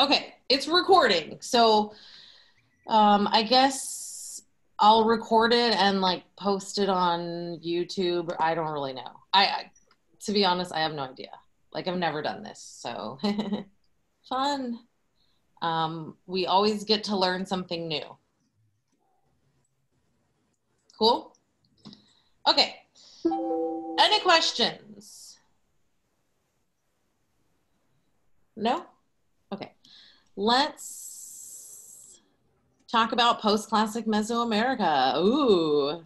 Okay, it's recording. So um, I guess I'll record it and like post it on YouTube. I don't really know. I, I to be honest, I have no idea. Like I've never done this, so fun. Um, we always get to learn something new. Cool. Okay. Any questions? No? Let's talk about post-classic Mesoamerica. Ooh.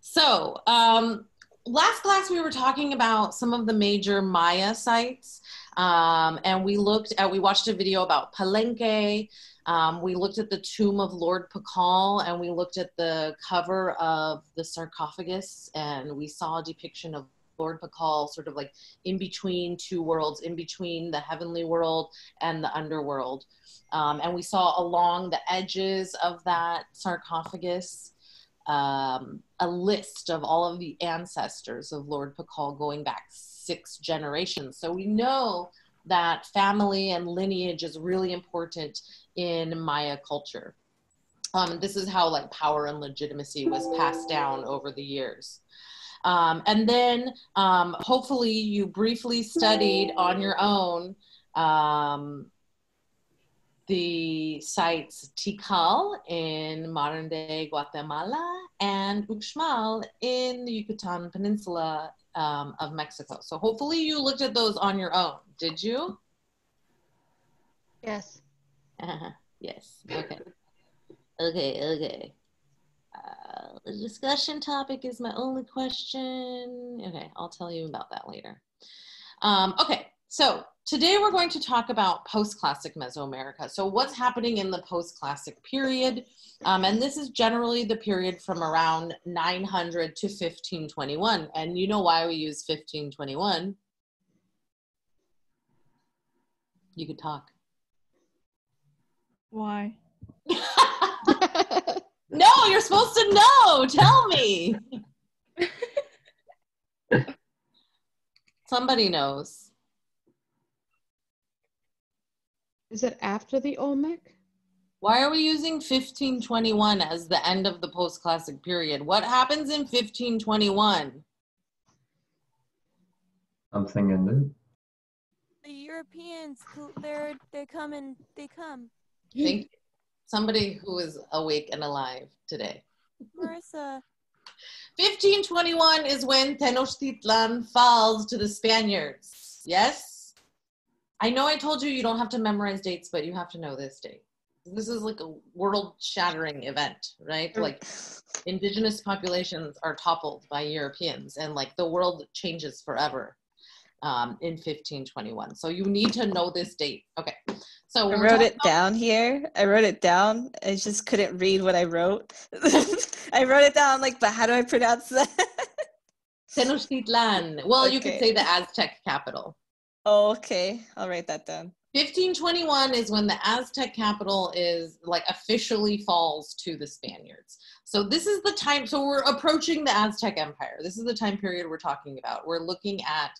So, um, last class we were talking about some of the major Maya sites. Um, and we looked at, we watched a video about Palenque. Um, we looked at the tomb of Lord Pakal and we looked at the cover of the sarcophagus and we saw a depiction of Lord Pakal sort of like in between two worlds, in between the heavenly world and the underworld. Um, and we saw along the edges of that sarcophagus um, a list of all of the ancestors of Lord Pakal going back six generations. So we know that family and lineage is really important in Maya culture. Um, this is how like power and legitimacy was passed down over the years. Um, and then um, hopefully you briefly studied on your own um, the sites Tikal in modern day Guatemala and Uxmal in the Yucatan Peninsula um, of Mexico. So hopefully you looked at those on your own. Did you? Yes. Uh-huh. Yes. Okay. okay. Okay. Uh, the discussion topic is my only question. Okay, I'll tell you about that later. Um, okay, so today we're going to talk about post-classic Mesoamerica. So what's happening in the post-classic period? Um, and this is generally the period from around 900 to 1521. And you know why we use 1521? You could talk. Why? no, you're supposed to know. Tell me. Somebody knows. Is it after the Olmec? Why are we using 1521 as the end of the post classic period? What happens in 1521? Something in it. The Europeans, they're they come and they come. Thank you. Somebody who is awake and alive today. Marissa. 1521 is when Tenochtitlan falls to the Spaniards. Yes? I know I told you you don't have to memorize dates, but you have to know this date. This is like a world shattering event, right? Like indigenous populations are toppled by Europeans and like the world changes forever um, in 1521. So you need to know this date. Okay. So I wrote it down here. I wrote it down. I just couldn't read what I wrote. I wrote it down like, but how do I pronounce that? Tenochtitlan. Well, okay. you could say the Aztec capital. Oh, okay. I'll write that down. 1521 is when the Aztec capital is like officially falls to the Spaniards. So this is the time, so we're approaching the Aztec Empire. This is the time period we're talking about. We're looking at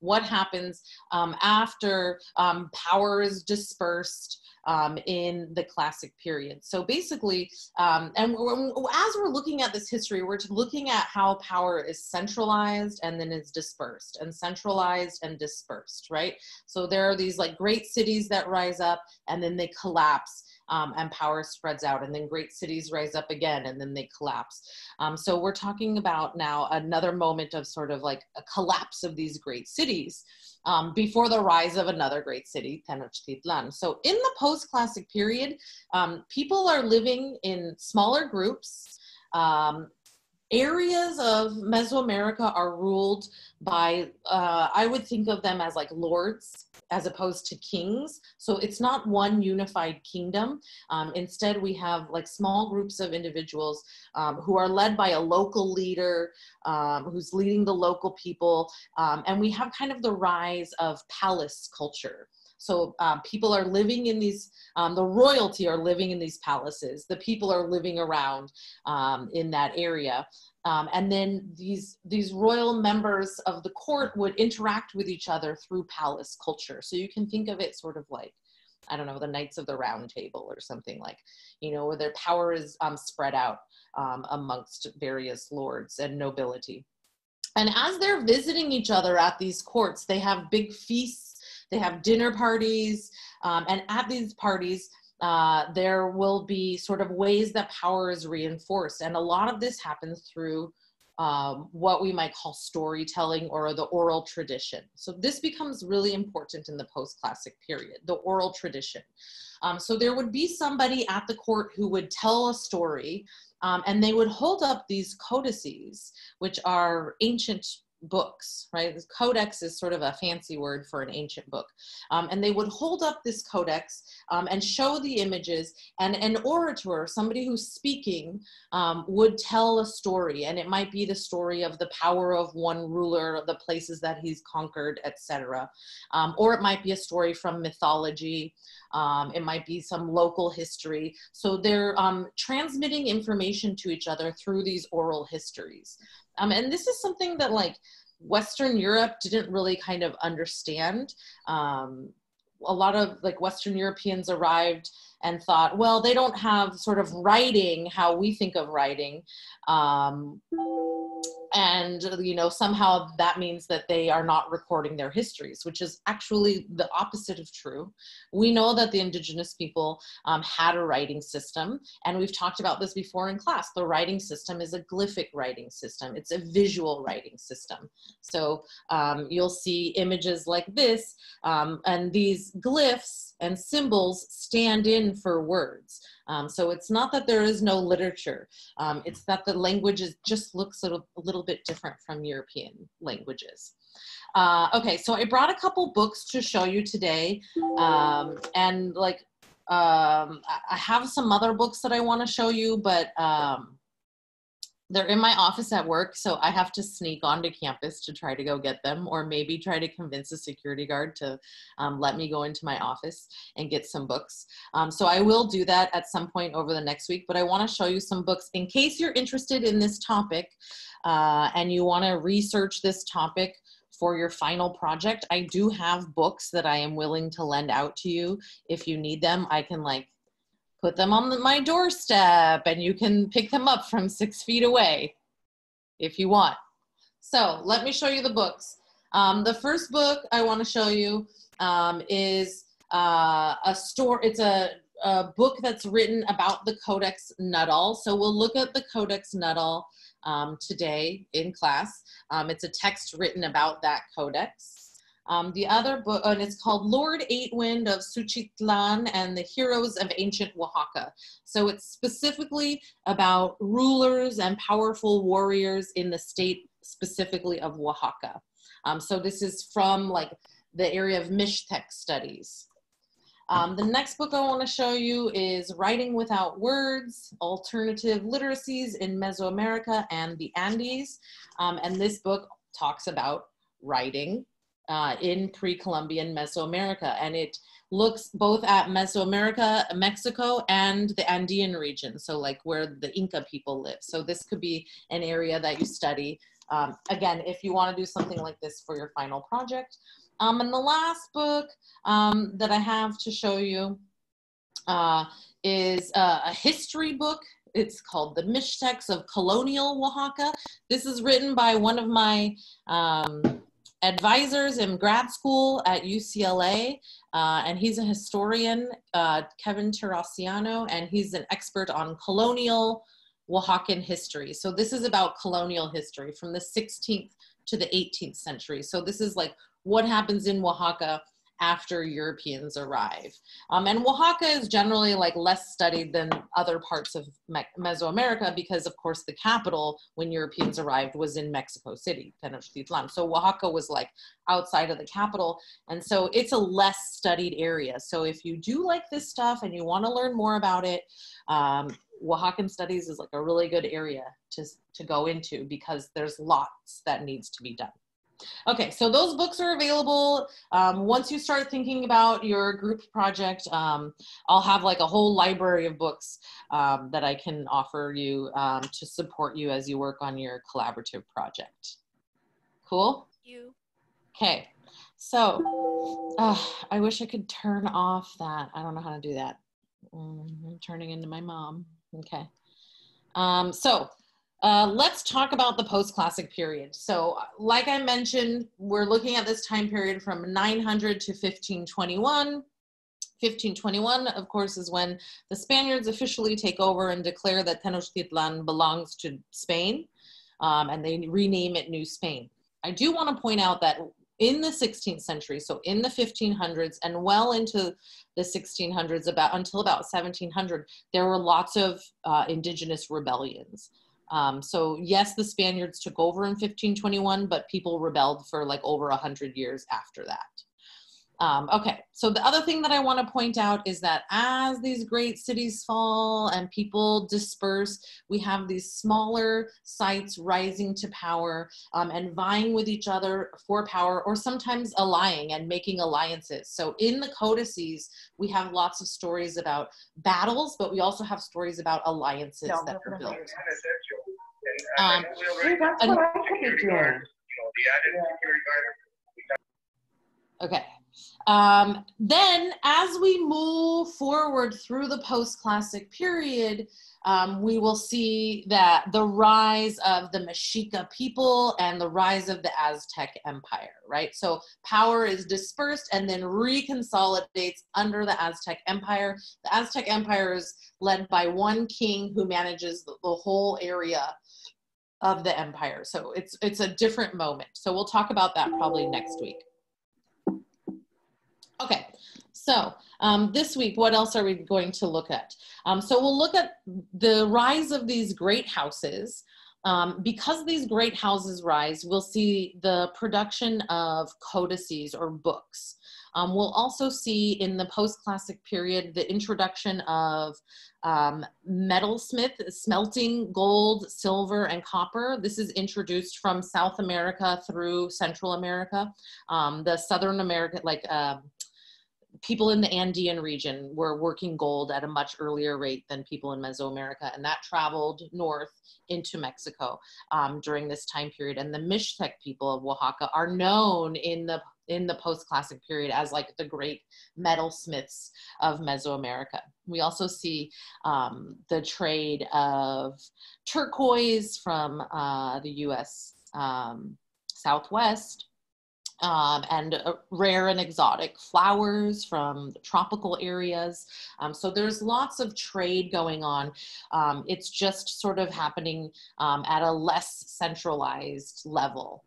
what happens um, after um, power is dispersed, um, in the classic period. So basically, um, and as we're looking at this history, we're looking at how power is centralized and then is dispersed, and centralized and dispersed, right? So there are these like great cities that rise up and then they collapse um, and power spreads out and then great cities rise up again and then they collapse. Um, so we're talking about now another moment of sort of like a collapse of these great cities um, before the rise of another great city tenochtitlan. So in the post-classic period um, people are living in smaller groups um, areas of Mesoamerica are ruled by, uh, I would think of them as like lords as opposed to kings. So it's not one unified kingdom. Um, instead, we have like small groups of individuals um, who are led by a local leader um, who's leading the local people. Um, and we have kind of the rise of palace culture. So um, people are living in these, um, the royalty are living in these palaces. The people are living around um, in that area. Um, and then these, these royal members of the court would interact with each other through palace culture. So you can think of it sort of like I don't know, the Knights of the Round Table or something like, you know, where their power is um, spread out amongst various lords and nobility. And as they're visiting each other at these courts, they have big feasts, they have dinner parties, um, and at these parties, uh, there will be sort of ways that power is reinforced. And a lot of this happens through um, what we might call storytelling or the oral tradition. So this becomes really important in the post-classic period, the oral tradition. Um, so there would be somebody at the court who would tell a story um, and they would hold up these codices, which are ancient books, right? This codex is sort of a fancy word for an ancient book. Um, and they would hold up this codex um, and show the images, and an orator, somebody who's speaking, um, would tell a story. And it might be the story of the power of one ruler, the places that he's conquered, etc. Um, or it might be a story from mythology. Um, it might be some local history. So they're um, transmitting information to each other through these oral histories. Um, and this is something that like Western Europe didn't really kind of understand. Um, a lot of like Western Europeans arrived and thought, well, they don't have sort of writing how we think of writing. Um, and you know somehow that means that they are not recording their histories which is actually the opposite of true. We know that the indigenous people um, had a writing system and we've talked about this before in class. The writing system is a glyphic writing system. It's a visual writing system. So um, you'll see images like this um, and these glyphs and symbols stand in for words um, so it's not that there is no literature, um, it's that the languages just looks a little, a little bit different from European languages. Uh, okay, so I brought a couple books to show you today. Um, and like, um, I have some other books that I wanna show you, but um, they're in my office at work, so I have to sneak onto campus to try to go get them, or maybe try to convince a security guard to um, let me go into my office and get some books. Um, so I will do that at some point over the next week, but I want to show you some books in case you're interested in this topic uh, and you want to research this topic for your final project. I do have books that I am willing to lend out to you if you need them. I can like put them on my doorstep and you can pick them up from six feet away if you want. So let me show you the books. Um, the first book I want to show you um, is uh, a store. It's a, a, book that's written about the Codex Nuttall. So we'll look at the Codex Nuttall um, today in class. Um, it's a text written about that codex. Um, the other book, and it's called Lord Eight Wind of Suchixtlan and the Heroes of Ancient Oaxaca. So it's specifically about rulers and powerful warriors in the state specifically of Oaxaca. Um, so this is from like the area of Mixtec studies. Um, the next book I want to show you is Writing Without Words, Alternative Literacies in Mesoamerica and the Andes. Um, and this book talks about writing uh, in pre-Columbian Mesoamerica. And it looks both at Mesoamerica, Mexico, and the Andean region, so like where the Inca people live. So this could be an area that you study. Um, again, if you wanna do something like this for your final project. Um, and the last book um, that I have to show you uh, is uh, a history book it's called The Mixtecs of Colonial Oaxaca. This is written by one of my um, advisors in grad school at UCLA, uh, and he's a historian, uh, Kevin Terraciano, and he's an expert on colonial Oaxacan history. So this is about colonial history from the 16th to the 18th century. So this is like what happens in Oaxaca after Europeans arrive. Um, and Oaxaca is generally like less studied than other parts of Me Mesoamerica because of course the capital when Europeans arrived was in Mexico City, Tenochtitlan. So Oaxaca was like outside of the capital. And so it's a less studied area. So if you do like this stuff and you wanna learn more about it, um, Oaxacan studies is like a really good area to, to go into because there's lots that needs to be done. Okay, so those books are available. Um, once you start thinking about your group project, um, I'll have like a whole library of books um, that I can offer you um, to support you as you work on your collaborative project. Cool? You. Okay, So, uh, I wish I could turn off that. I don't know how to do that. I'm turning into my mom. Okay. Um, so, uh, let's talk about the post-classic period. So, like I mentioned, we're looking at this time period from 900 to 1521. 1521, of course, is when the Spaniards officially take over and declare that Tenochtitlan belongs to Spain, um, and they rename it New Spain. I do want to point out that in the 16th century, so in the 1500s and well into the 1600s, about until about 1700, there were lots of uh, indigenous rebellions. Um, so yes, the Spaniards took over in 1521, but people rebelled for like over 100 years after that. Um, okay, so the other thing that I want to point out is that as these great cities fall and people disperse, we have these smaller sites rising to power um, and vying with each other for power, or sometimes allying and making alliances. So in the codices, we have lots of stories about battles, but we also have stories about alliances that are built. Um, Hey, that's what I could be doing. Okay. Um, then, as we move forward through the post classic period, um, we will see that the rise of the Mexica people and the rise of the Aztec Empire, right? So, power is dispersed and then reconsolidates under the Aztec Empire. The Aztec Empire is led by one king who manages the, the whole area of the empire. So, it's, it's a different moment. So, we'll talk about that probably next week. Okay, so um, this week, what else are we going to look at? Um, so we'll look at the rise of these great houses. Um, because these great houses rise, we'll see the production of codices or books. Um, we'll also see in the post-classic period the introduction of um, metalsmith, smelting gold, silver, and copper. This is introduced from South America through Central America. Um, the Southern America, like um, people in the Andean region were working gold at a much earlier rate than people in Mesoamerica, and that traveled north into Mexico um, during this time period. And the Mixtec people of Oaxaca are known in the in the post-classic period as like the great metalsmiths of Mesoamerica. We also see um, the trade of turquoise from uh, the U.S. Um, Southwest um, and uh, rare and exotic flowers from tropical areas. Um, so there's lots of trade going on. Um, it's just sort of happening um, at a less centralized level.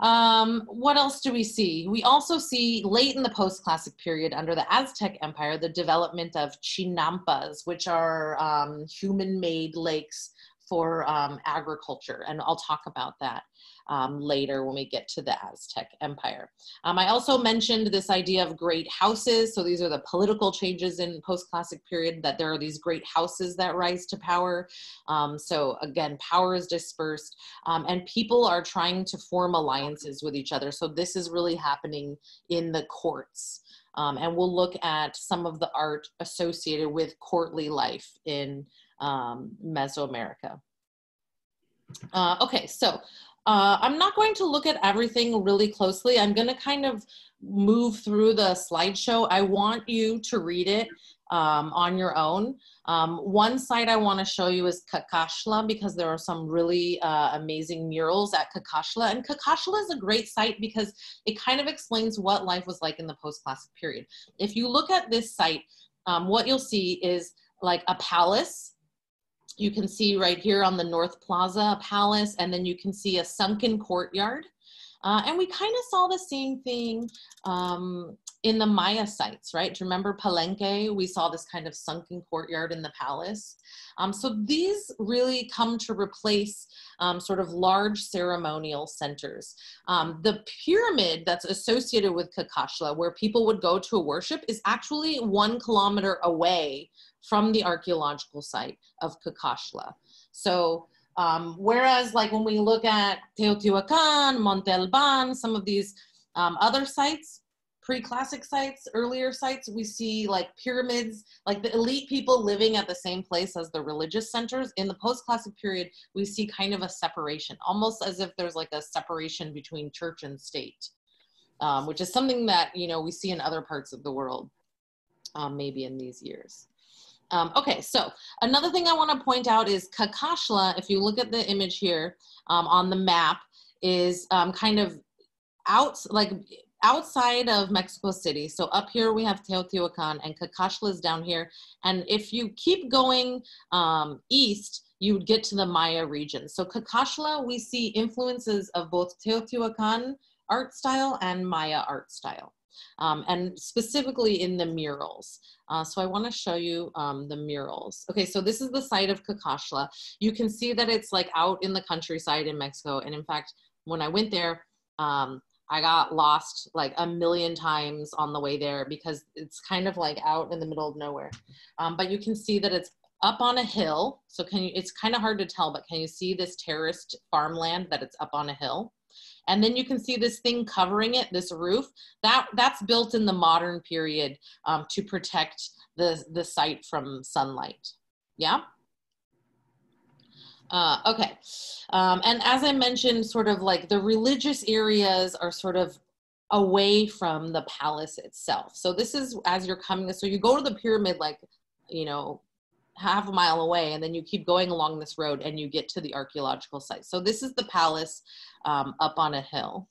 Um, what else do we see? We also see late in the post-classic period under the Aztec Empire, the development of chinampas, which are um, human-made lakes for um, agriculture, and I'll talk about that um, later when we get to the Aztec Empire. Um, I also mentioned this idea of great houses. So these are the political changes in post-classic period that there are these great houses that rise to power. Um, so again, power is dispersed um, and people are trying to form alliances with each other. So this is really happening in the courts. Um, and we'll look at some of the art associated with courtly life in um, Mesoamerica. Uh, okay, so uh, I'm not going to look at everything really closely. I'm going to kind of move through the slideshow. I want you to read it um, on your own. Um, one site I want to show you is Cacaxtla because there are some really uh, amazing murals at Cacaxtla. And Cacaxtla is a great site because it kind of explains what life was like in the post-classic period. If you look at this site, um, what you'll see is like a palace you can see right here on the North Plaza Palace, and then you can see a sunken courtyard. Uh, and we kind of saw the same thing um, in the Maya sites, right? Do you remember Palenque? We saw this kind of sunken courtyard in the palace. Um, so these really come to replace um, sort of large ceremonial centers. Um, the pyramid that's associated with Cacaxtla, where people would go to worship, is actually one kilometer away from the archaeological site of Cacaxtla. So um, whereas like when we look at Teotihuacan, Monte Alban, some of these um, other sites, pre-classic sites, earlier sites, we see like pyramids, like the elite people living at the same place as the religious centers. In the post-classic period, we see kind of a separation, almost as if there's like a separation between church and state. um, which is something that you know we see in other parts of the world, um, maybe in these years. Um, okay, so another thing I want to point out is Cacaxtla, if you look at the image here um, on the map, is um, kind of out, like outside of Mexico City. So up here we have Teotihuacan and Cacaxtla is down here. And if you keep going um, east, you would get to the Maya region. So Cacaxtla, we see influences of both Teotihuacan art style and Maya art style. Um, and specifically in the murals. Uh, so I want to show you um, the murals. Okay, so this is the site of Cacaxtla. You can see that it's like out in the countryside in Mexico. And in fact, when I went there, um, I got lost like a million times on the way there because it's kind of like out in the middle of nowhere. Um, but you can see that it's up on a hill. So can you, it's kind of hard to tell, but can you see this terraced farmland that it's up on a hill? And then you can see this thing covering it, this roof, that, that's built in the modern period um, to protect the, the site from sunlight. Yeah? Uh, okay. Um, and as I mentioned, sort of like the religious areas are sort of away from the palace itself. So this is as you're coming, so you go to the pyramid like, you know, half a mile away and then you keep going along this road and you get to the archaeological site. So this is the palace um, up on a hill.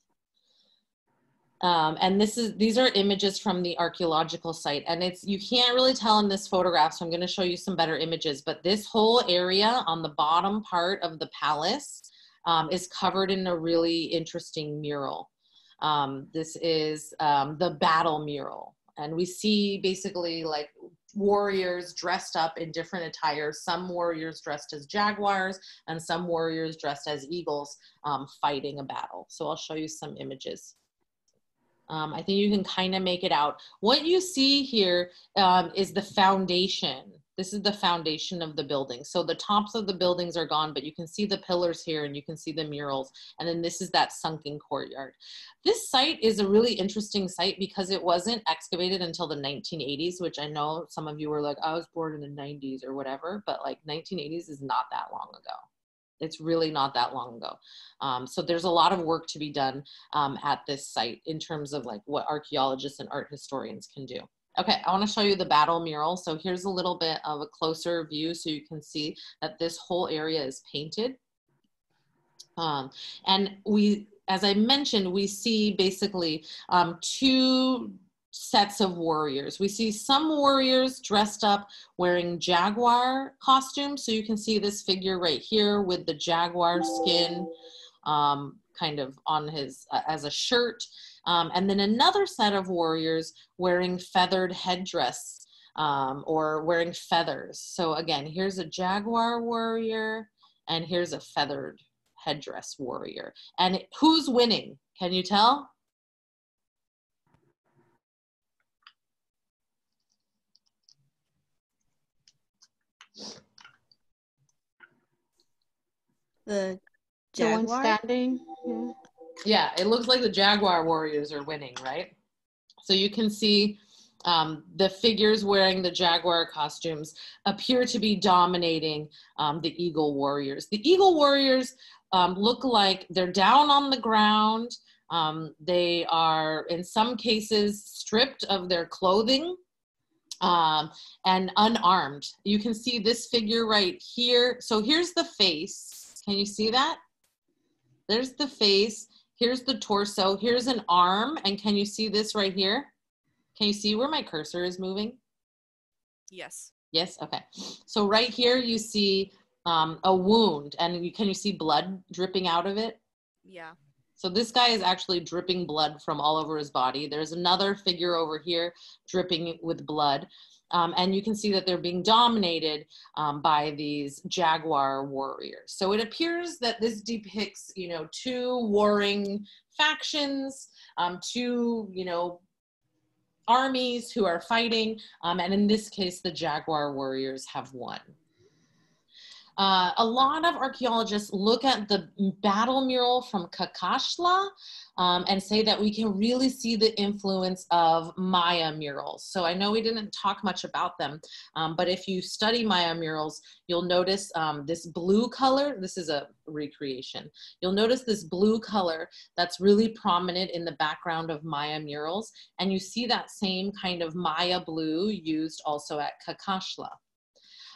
Um, and this is these are images from the archaeological site and it's you can't really tell in this photograph so i'm going to show you some better images but this whole area on the bottom part of the palace um, is covered in a really interesting mural um, this is um, the battle mural and we see basically like warriors dressed up in different attires some warriors dressed as jaguars and some warriors dressed as eagles um, fighting a battle so i'll show you some images um, I think you can kind of make it out. What you see here um, is the foundation. This is the foundation of the building. So the tops of the buildings are gone, but you can see the pillars here and you can see the murals. And then this is that sunken courtyard. This site is a really interesting site because it wasn't excavated until the 1980s, which I know some of you were like, I was born in the 90s or whatever, but like 1980s is not that long ago. It's really not that long ago. Um, so there's a lot of work to be done um, at this site in terms of like what archaeologists and art historians can do. Okay, I want to show you the battle mural. So here's a little bit of a closer view so you can see that this whole area is painted. Um, and we, as I mentioned, we see basically um, two sets of warriors. We see some warriors dressed up wearing jaguar costumes. So you can see this figure right here with the jaguar skin um, kind of on his, uh, as a shirt. Um, and then another set of warriors wearing feathered headdress um, or wearing feathers. So again, here's a jaguar warrior and here's a feathered headdress warrior. And who's winning? Can you tell? The The one standing. Yeah. Yeah, it looks like the Jaguar Warriors are winning, right? So you can see um, the figures wearing the Jaguar costumes appear to be dominating um, the Eagle Warriors. The Eagle Warriors um, look like they're down on the ground. Um, they are, in some cases, stripped of their clothing um, and unarmed. You can see this figure right here. So here's the face. Can you see that? There's the face. Here's the torso. Here's an arm. And can you see this right here? Can you see where my cursor is moving? Yes. Yes, okay. So right here you see um, a wound and you, can you see blood dripping out of it? Yeah. So this guy is actually dripping blood from all over his body. There's another figure over here dripping with blood. Um, and you can see that they're being dominated um, by these jaguar warriors. So it appears that this depicts, you know, two warring factions, um, two, you know, armies who are fighting. Um, and in this case, the jaguar warriors have won. Uh, a lot of archaeologists look at the battle mural from Cacaxtla um, and say that we can really see the influence of Maya murals. So I know we didn't talk much about them, um, but if you study Maya murals, you'll notice um, this blue color. This is a recreation. You'll notice this blue color that's really prominent in the background of Maya murals, and you see that same kind of Maya blue used also at Cacaxtla.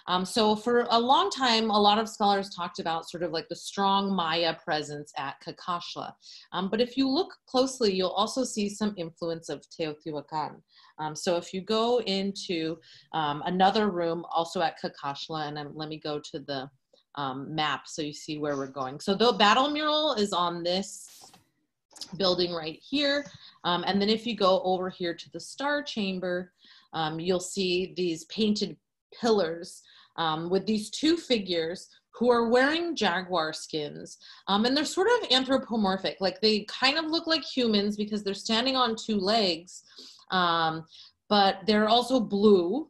Um, so for a long time, a lot of scholars talked about sort of like the strong Maya presence at Cacaxtla. Um, but if you look closely, you'll also see some influence of Teotihuacan. Um, so if you go into um, another room also at Cacaxtla, and let me go to the um, map so you see where we're going. So the battle mural is on this building right here. Um, and then if you go over here to the star chamber, you'll see these painted pillars um, with these two figures who are wearing jaguar skins. Um, and they're sort of anthropomorphic, like they kind of look like humans because they're standing on two legs, um, but they're also blue,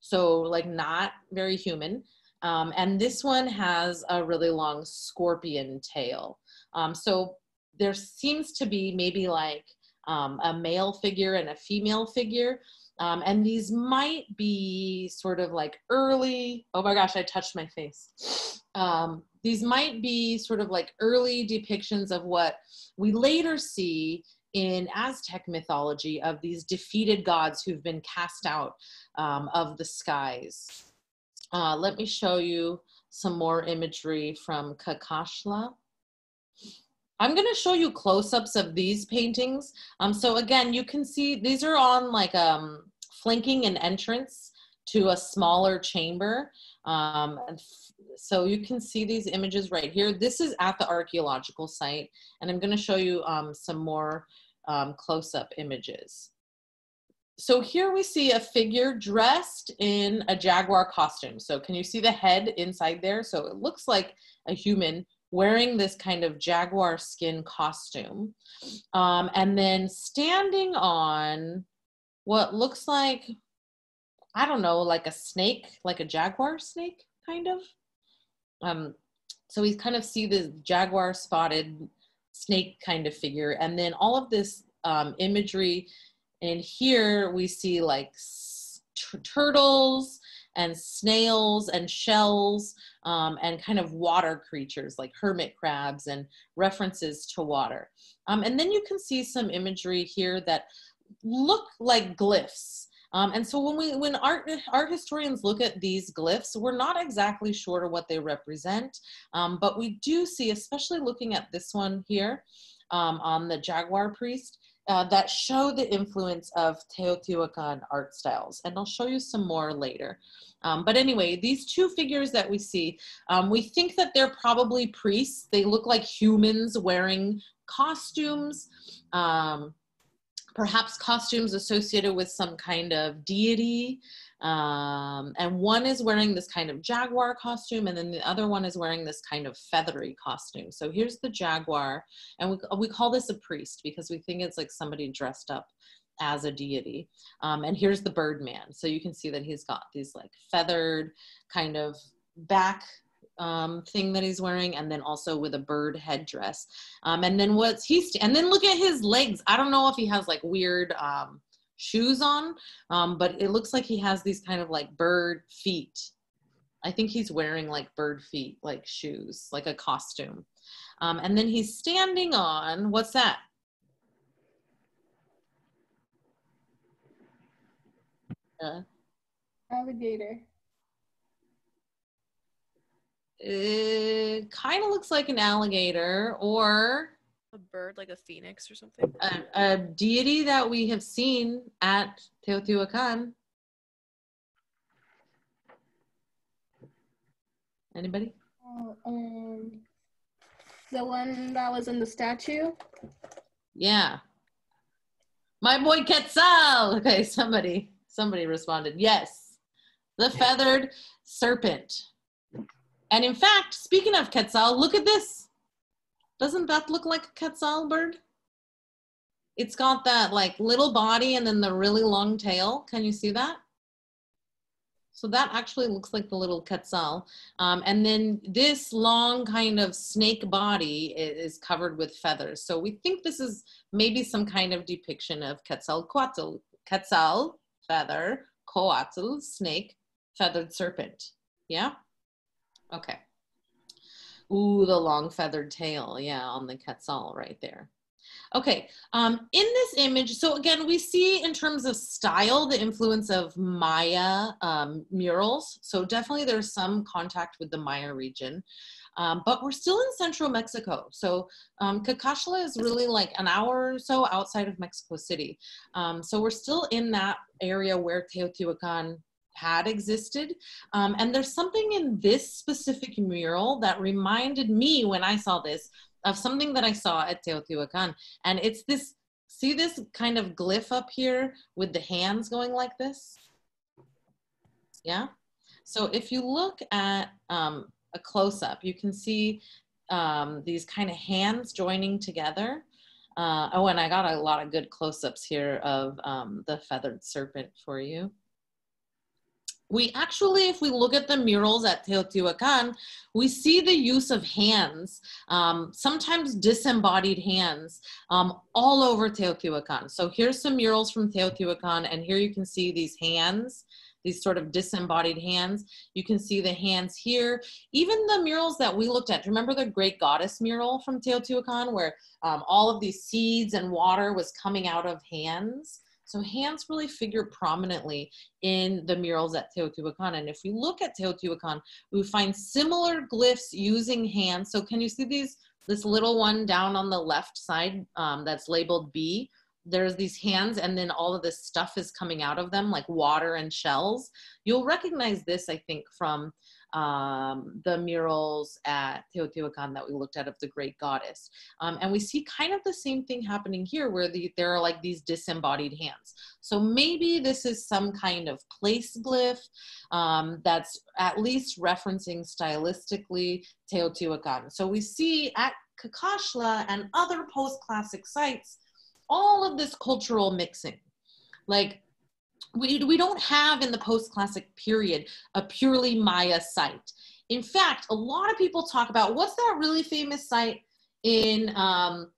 so like not very human. Um, and this one has a really long scorpion tail. Um, so there seems to be maybe like um, a male figure and a female figure. Um, and these might be sort of like early, oh my gosh, I touched my face. Um, these might be sort of like early depictions of what we later see in Aztec mythology of these defeated gods who've been cast out um, of the skies. Uh, let me show you some more imagery from Cacaxtla. I'm going to show you close-ups of these paintings. Um, so again, you can see these are on like um, flanking an entrance to a smaller chamber. Um, so you can see these images right here. This is at the archaeological site, and I'm going to show you um, some more um, close-up images. So here we see a figure dressed in a jaguar costume. So can you see the head inside there? So it looks like a human wearing this kind of jaguar skin costume. Um, and then standing on what looks like, I don't know, like a snake, like a jaguar snake, kind of. Um, so we kind of see the jaguar spotted snake kind of figure. And then all of this um, imagery, and here we see like turtles and snails and shells um, and kind of water creatures like hermit crabs and references to water. Um, and then you can see some imagery here that look like glyphs. Um, and so when we when art art historians look at these glyphs, we're not exactly sure what they represent, um, but we do see, especially looking at this one here um, on the jaguar priest, uh, that show the influence of Teotihuacan art styles. And I'll show you some more later. Um, but anyway, these two figures that we see, um, we think that they're probably priests. They look like humans wearing costumes, um, perhaps costumes associated with some kind of deity. Um, and one is wearing this kind of jaguar costume, and then the other one is wearing this kind of feathery costume. So here's the jaguar, and we, we call this a priest because we think it's like somebody dressed up as a deity. Um, and here's the Birdman. So you can see that he's got these like feathered kind of back um, thing that he's wearing, and then also with a bird headdress. Um, and then what's he's and then look at his legs. I don't know if he has like weird um, shoes on, um, but it looks like he has these kind of like bird feet. I think he's wearing like bird feet, like shoes, like a costume. Um, and then he's standing on, what's that? Uh, Alligator. It kind of looks like an alligator or a bird like a phoenix or something? A, a deity that we have seen at Teotihuacan. Anybody? Uh, um, the one that was in the statue. Yeah. My boy Quetzal. Okay, somebody, somebody responded. Yes. The feathered serpent. And in fact, speaking of Quetzal, look at this. Doesn't that look like a quetzal bird? It's got that like little body and then the really long tail. Can you see that? So that actually looks like the little quetzal. Um, and then this long kind of snake body i- is covered with feathers. So we think this is maybe some kind of depiction of Quetzalcoatl. Quetzal, feather, coatl, snake, feathered serpent. Yeah? Okay. Ooh, the long feathered tail. Yeah, on the quetzal right there. Okay, um, in this image, so again, we see in terms of style the influence of Maya um, murals. So definitely there's some contact with the Maya region, um, but we're still in central Mexico. So um, Cacaxtla is really like an hour or so outside of Mexico City. Um, so we're still in that area where Teotihuacan had existed. Um, and there's something in this specific mural that reminded me when I saw this of something that I saw at Teotihuacan. And it's this, see this kind of glyph up here with the hands going like this? Yeah? So if you look at um, a close up, you can see um, these kind of hands joining together. Uh, oh, and I got a lot of good close ups here of um, the feathered serpent for you we actually, if we look at the murals at Teotihuacan, we see the use of hands, um, sometimes disembodied hands, um, all over Teotihuacan. So here's some murals from Teotihuacan, and here you can see these hands, these sort of disembodied hands. You can see the hands here. Even the murals that we looked at, remember the Great Goddess mural from Teotihuacan, where um, all of these seeds and water was coming out of hands? So hands really figure prominently in the murals at Teotihuacan. And if we look at Teotihuacan, we find similar glyphs using hands. So can you see these, this little one down on the left side um, that's labeled B? There's these hands and then all of this stuff is coming out of them like water and shells. You'll recognize this, I think, from um, the murals at Teotihuacan that we looked at of the great goddess. Um, and we see kind of the same thing happening here where the, there are like these disembodied hands. So maybe this is some kind of place glyph um, that's at least referencing stylistically Teotihuacan. So we see at Cacaxtla and other post-classic sites, all of this cultural mixing. Like we, we don't have in the post-classic period a purely Maya site. In fact, a lot of people talk about what's that really famous site in um,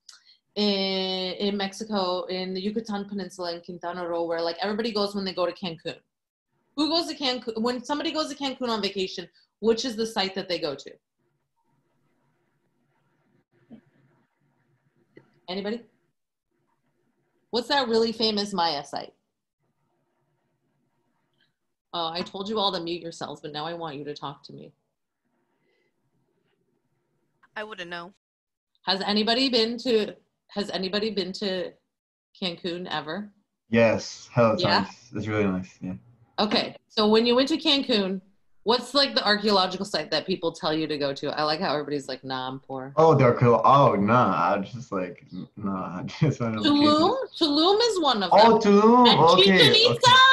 in, in Mexico, in the Yucatan Peninsula in Quintana Roo, where like everybody goes when they go to Cancun. Who goes to Cancun? When somebody goes to Cancun on vacation, which is the site that they go to? Anybody? What's that really famous Maya site? Oh, I told you all to mute yourselves, but now I want you to talk to me. I wouldn't know. Has anybody been to has anybody been to Cancun ever? Yes, hell Yeah? times. It's really nice. Yeah. Okay. So when you went to Cancun, what's like the archaeological site that people tell you to go to? I like how everybody's like, nah, I'm poor. Oh, they're cool. Oh, nah. I just like nah. I just want to. Tulum? Tulum is one of oh, them. Oh, Tulum. and Okay. Chichen Okay.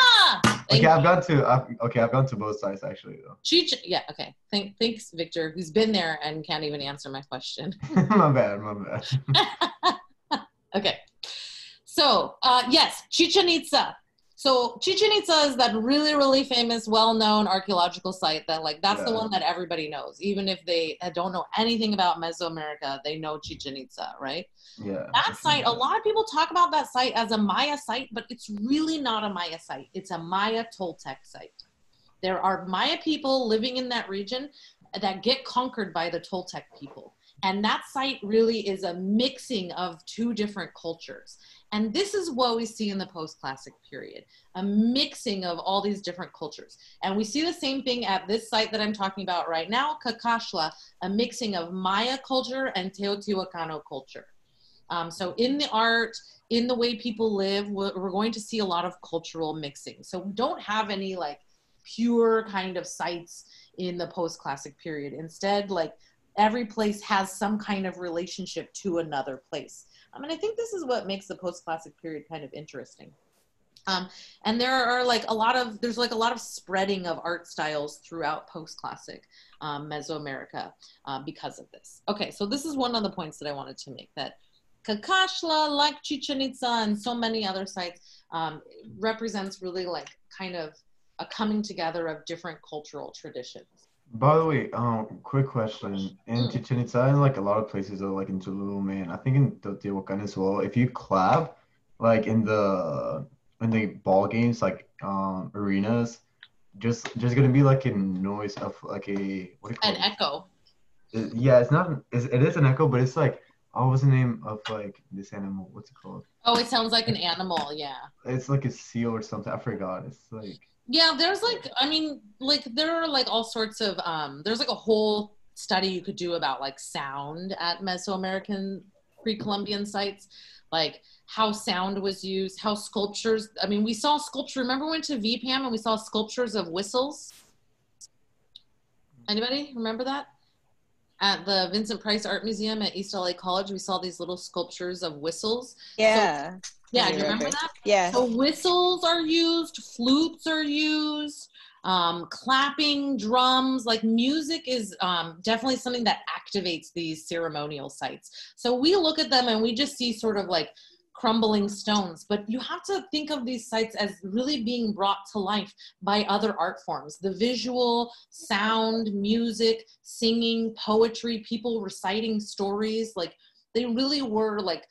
Thank Okay, I've gone to. I've, okay, I've gone to both sides actually though. Yeah, okay. Thank, thanks, Victor, who's been there and can't even answer my question. my bad. My bad. okay. So, uh, yes, Chichen Itza. So, Chichen Itza is that really, really famous, well known archaeological site that, like, that's the one that everybody knows. Even if they don't know anything about Mesoamerica, they know Chichen Itza, right? Yeah. That site, a lot of people talk about that site as a Maya site, but it's really not a Maya site. It's a Maya Toltec site. There are Maya people living in that region that get conquered by the Toltec people. And that site really is a mixing of two different cultures. And this is what we see in the post classic period a mixing of all these different cultures. And we see the same thing at this site that I'm talking about right now, Cacaxtla, a mixing of Maya culture and Teotihuacano culture. Um, so in the art, in the way people live, we're, we're going to see a lot of cultural mixing. So we don't have any like pure kind of sites in the post-classic period. Instead, like every place has some kind of relationship to another place. I mean, I think this is what makes the post-classic period kind of interesting. Um, and there are like a lot of there's like a lot of spreading of art styles throughout post-classic um, Mesoamerica uh, because of this. Okay, so this is one of the points that I wanted to make that Cacaxtla, like Chichen Itza and so many other sites, um, represents really like kind of a coming together of different cultural traditions. By the way, um, quick question. In Mm. Chichen Itza and like a lot of places, are like in Tulum and I think in Teotihuacan as well. If you clap, like in the in the ball games, like um arenas, just just gonna be like a noise of like a what do you call An it? echo. It- yeah, it's not. It's, it is an echo, but it's like oh, what's the name of like this animal? What's it called? Oh, it sounds like an animal. Yeah. It's like a seal or something. I forgot. It's like Yeah, there's like I mean, like there are like all sorts of um there's like a whole study you could do about like sound at Mesoamerican pre-Columbian sites, like how sound was used, how sculptures I mean, we saw sculpture. Remember we went to VPAM and we saw sculptures of whistles? Anybody remember that? At the Vincent Price Art Museum at East LA College, we saw these little sculptures of whistles. Yeah. Yeah, I do you remember remember. that? Yeah. So whistles are used, flutes are used, um, clapping, drums, like music is um, definitely something that activates these ceremonial sites. So we look at them and we just see sort of like crumbling stones, but you have to think of these sites as really being brought to life by other art forms. The visual, sound, music, singing, poetry, people reciting stories, like they really were like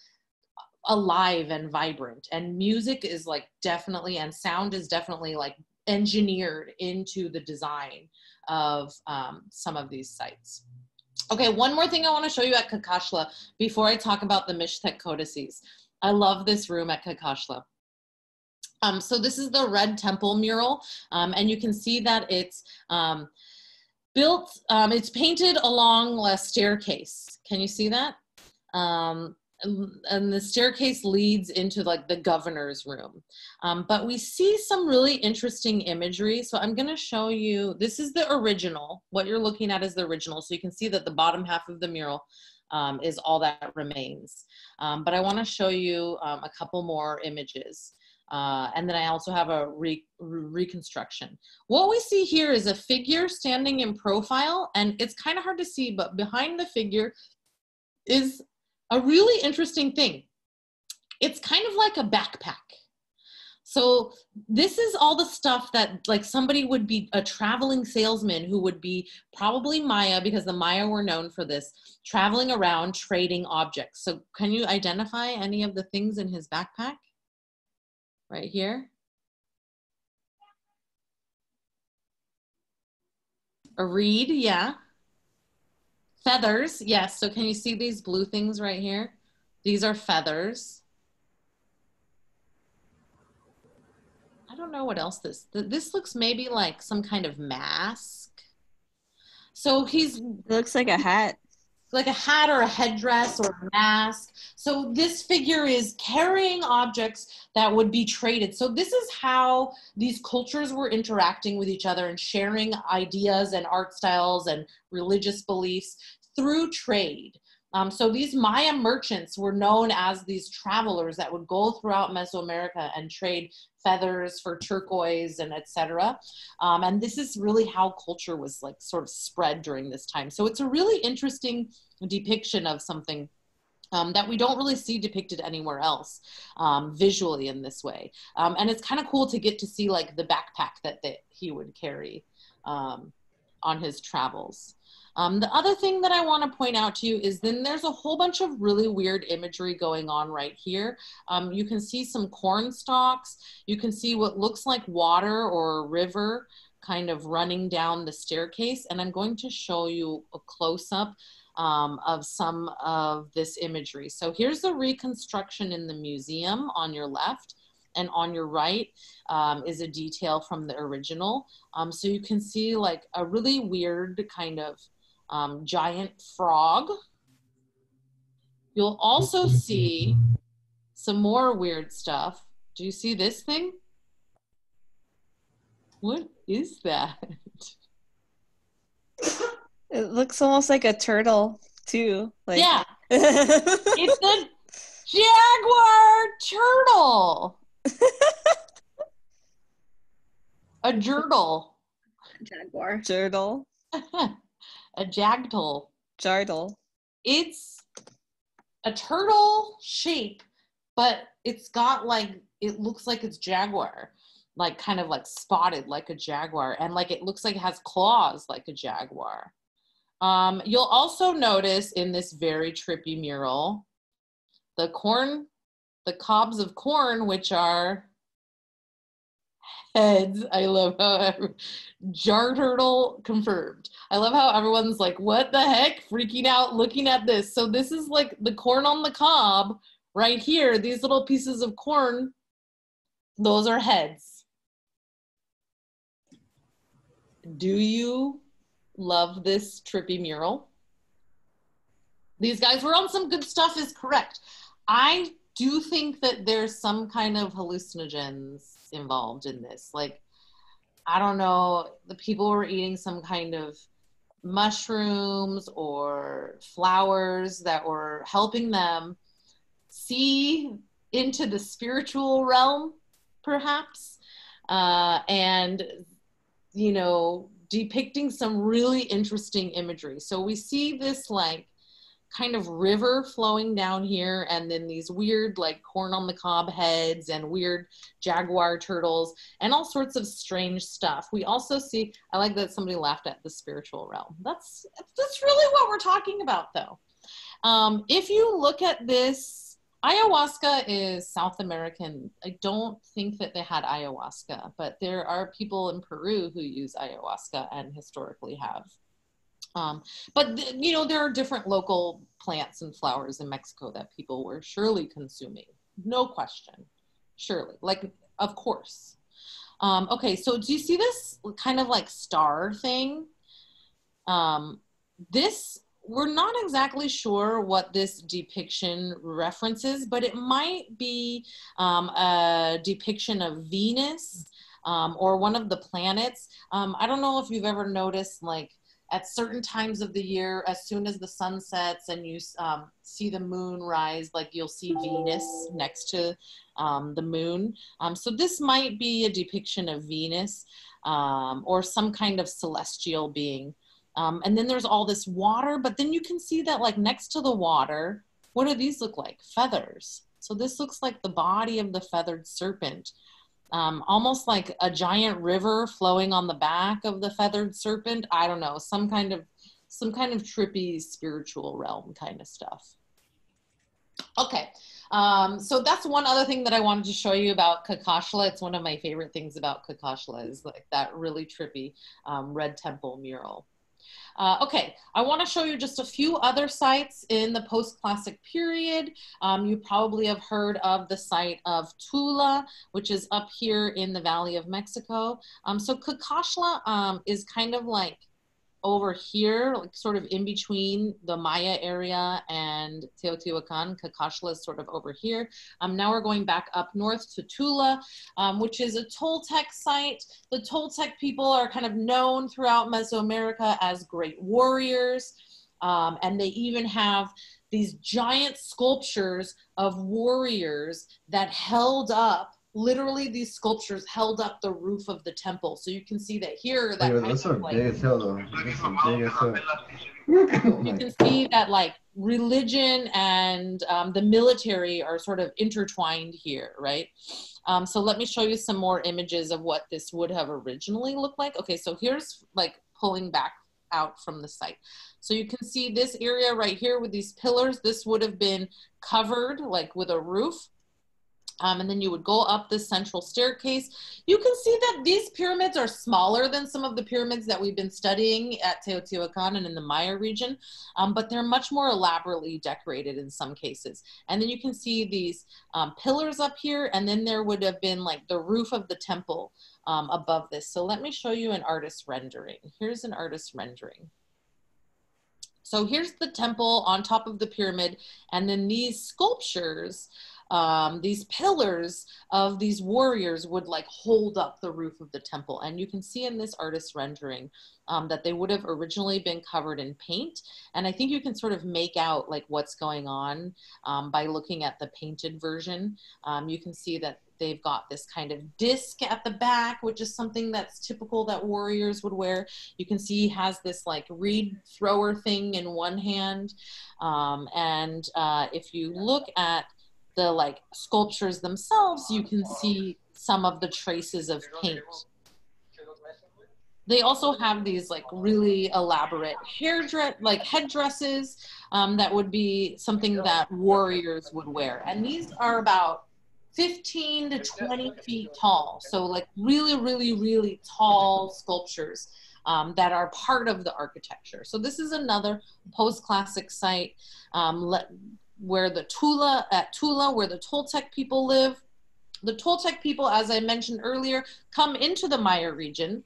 alive and vibrant. And music is like definitely and sound is definitely like engineered into the design of um, some of these sites. Okay one more thing i want to show you at Cacaxtla before i talk about the Mixtec codices. I love this room at Cacaxtla. Um, so this is the red temple mural um, and you can see that it's um, built um, it's painted along a staircase. Can you see that? Um, and the staircase leads into like the governor's room. Um, but we see some really interesting imagery. So i'm going to show you this is the original. What you're looking at is the original. So you can see that the bottom half of the mural um, is all that remains. Um, but i want to show you um, a couple more images. Uh, and then I also have a re- reconstruction. What we see here is a figure standing in profile, and it's kind of hard to see, but behind the figure is a really interesting thing. It's kind of like a backpack. So this is all the stuff that like somebody would be a traveling salesman who would be probably Maya because the Maya were known for this traveling around trading objects. So can you identify any of the things in his backpack? Right here. A reed, yeah. Feathers, yes. So can you see these blue things right here? These are feathers. I don't know what else this, this looks maybe like some kind of mask. So he's It looks like a hat. Like a hat or a headdress or a mask. So this figure is carrying objects that would be traded. So this is how these cultures were interacting with each other and sharing ideas and art styles and religious beliefs through trade. Um, so these Maya merchants were known as these travelers that would go throughout Mesoamerica and trade feathers for turquoise and etc. Um, and this is really how culture was like sort of spread during this time. So it's a really interesting depiction of something um, that we don't really see depicted anywhere else um, visually in this way. Um, and it's kind of cool to get to see like the backpack that, that he would carry um, on his travels. Um, the other thing that I want to point out to you is then there's a whole bunch of really weird imagery going on right here. Um, you can see some corn stalks. You can see what looks like water or a river kind of running down the staircase. And I'm going to show you a close up um, of some of this imagery. So here's the reconstruction in the museum on your left. And on your right um, is a detail from the original. Um, so you can see like a really weird kind of um, giant frog. You'll also see some more weird stuff. Do you see this thing? What is that? It looks almost like a turtle too. Like yeah, it's a jaguar turtle. a jurdle. Jaguar. Jurdle. A jagtle. Jardle. It's a turtle shape, but it's got like it looks like it's jaguar. like kind of like spotted like a jaguar and like it looks like it has claws like a jaguar. Um, you'll also notice in this very trippy mural the corn, the cobs of corn, which are heads. I love how jar turtle confirmed. I love how everyone's like, what the heck? Freaking out looking at this. So this is like the corn on the cob right here. These little pieces of corn, those are heads. Do you love this trippy mural? These guys were on some good stuff is correct. I do think that there's some kind of hallucinogens involved in this. Like, I don't know, the people were eating some kind of mushrooms or flowers that were helping them see into the spiritual realm, perhaps, uh, and, you know, depicting some really interesting imagery. So we see this like kind of river flowing down here and then these weird like corn on the cob heads and weird jaguar turtles and all sorts of strange stuff. We also see i like that somebody laughed at the spiritual realm. That's that's really what we're talking about though. Um, if you look at this ayahuasca is south american. I don't think that they had ayahuasca but there are people in peru who use ayahuasca and historically have um, but th- you know, there are different local plants and flowers in Mexico that people were surely consuming, no question, surely, like of course. Um, okay, so do you see this kind of like star thing? Um, this we're not exactly sure what this depiction references, but it might be um, a depiction of Venus um, or one of the planets. Um, I don't know if you've ever noticed like at certain times of the year, as soon as the sun sets and you um, see the moon rise, like you'll see Venus next to um, the moon. Um, so this might be a depiction of Venus um, or some kind of celestial being. Um, and then there's all this water, but then you can see that like next to the water, what do these look like? Feathers. So this looks like the body of the feathered serpent um, almost like a giant river flowing on the back of the feathered serpent. I don't know, some kind of some kind of trippy spiritual realm kind of stuff. Okay, um, so that's one other thing that I wanted to show you about Cacaxtla. It's one of my favorite things about Cacaxtla is like that really trippy um, red temple mural. Uh, okay, I want to show you just a few other sites in the post-classic period. Um, you probably have heard of the site of Tula, which is up here in the Valley of Mexico. Um, so Cacaxtla um, is kind of like over here, like sort of in between the Maya area and Teotihuacan. Cacaxtla is sort of over here. Um, now we're going back up north to Tula, um, which is a Toltec site. The Toltec people are kind of known throughout Mesoamerica as great warriors. Um, and they even have these giant sculptures of warriors that held up literally these sculptures held up the roof of the temple. So you can see that here that Dude, kind those of are like, big as hell though. Those are big as hell. you can see that like religion and um, the military are sort of intertwined here, right? Um, so let me show you some more images of what this would have originally looked like. Okay, so here's like pulling back out from the site. So you can see this area right here with these pillars, this would have been covered like with a roof. Um, and then you would go up this central staircase. You can see that these pyramids are smaller than some of the pyramids that we've been studying at Teotihuacan and in the Maya region, um, but they're much more elaborately decorated in some cases. And then you can see these um, pillars up here, and then there would have been like the roof of the temple um, above this. So let me show you an artist rendering. Here's an artist rendering. So here's the temple on top of the pyramid, and then these sculptures um, these pillars of these warriors would like hold up the roof of the temple. And you can see in this artist's rendering um, that they would have originally been covered in paint. And I think you can sort of make out like what's going on um, by looking at the painted version. Um, you can see that they've got this kind of disc at the back, which is something that's typical that warriors would wear. You can see he has this like reed thrower thing in one hand. Um, and uh, if you look at the like sculptures themselves, you can see some of the traces of paint. They also have these like really elaborate hair dress, like headdresses um, that would be something that warriors would wear, and these are about 15 to 20 feet tall. So like really, really, really tall sculptures um, that are part of the architecture. So this is another post-classic site um, where the Tula, at Tula, where the Toltec people live. The Toltec people, as I mentioned earlier, come into the Maya region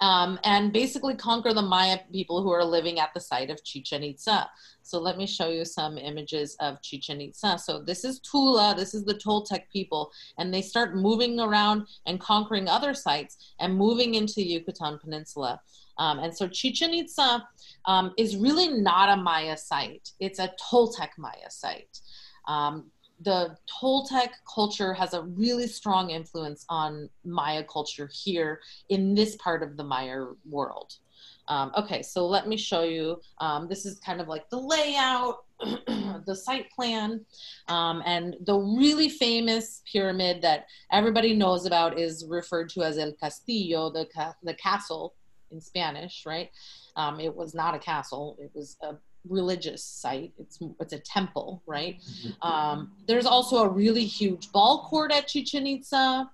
um, and basically conquer the Maya people who are living at the site of Chichen Itza. So let me show you some images of Chichen Itza. So this is Tula, this is the Toltec people, and they start moving around and conquering other sites and moving into the Yucatan Peninsula. Um, and so Chichen Itza um, is really not a Maya site. It's a Toltec Maya site. Um, the Toltec culture has a really strong influence on Maya culture here in this part of the Maya world. Um, okay, so let me show you. Um, this is kind of like the layout, the site plan, um, and the really famous pyramid that everybody knows about is referred to as El Castillo, the, ca- the castle in Spanish, right? Um, it was not a castle, it was a religious site. It's it's a temple, right? Um, there's also a really huge ball court at Chichen Itza,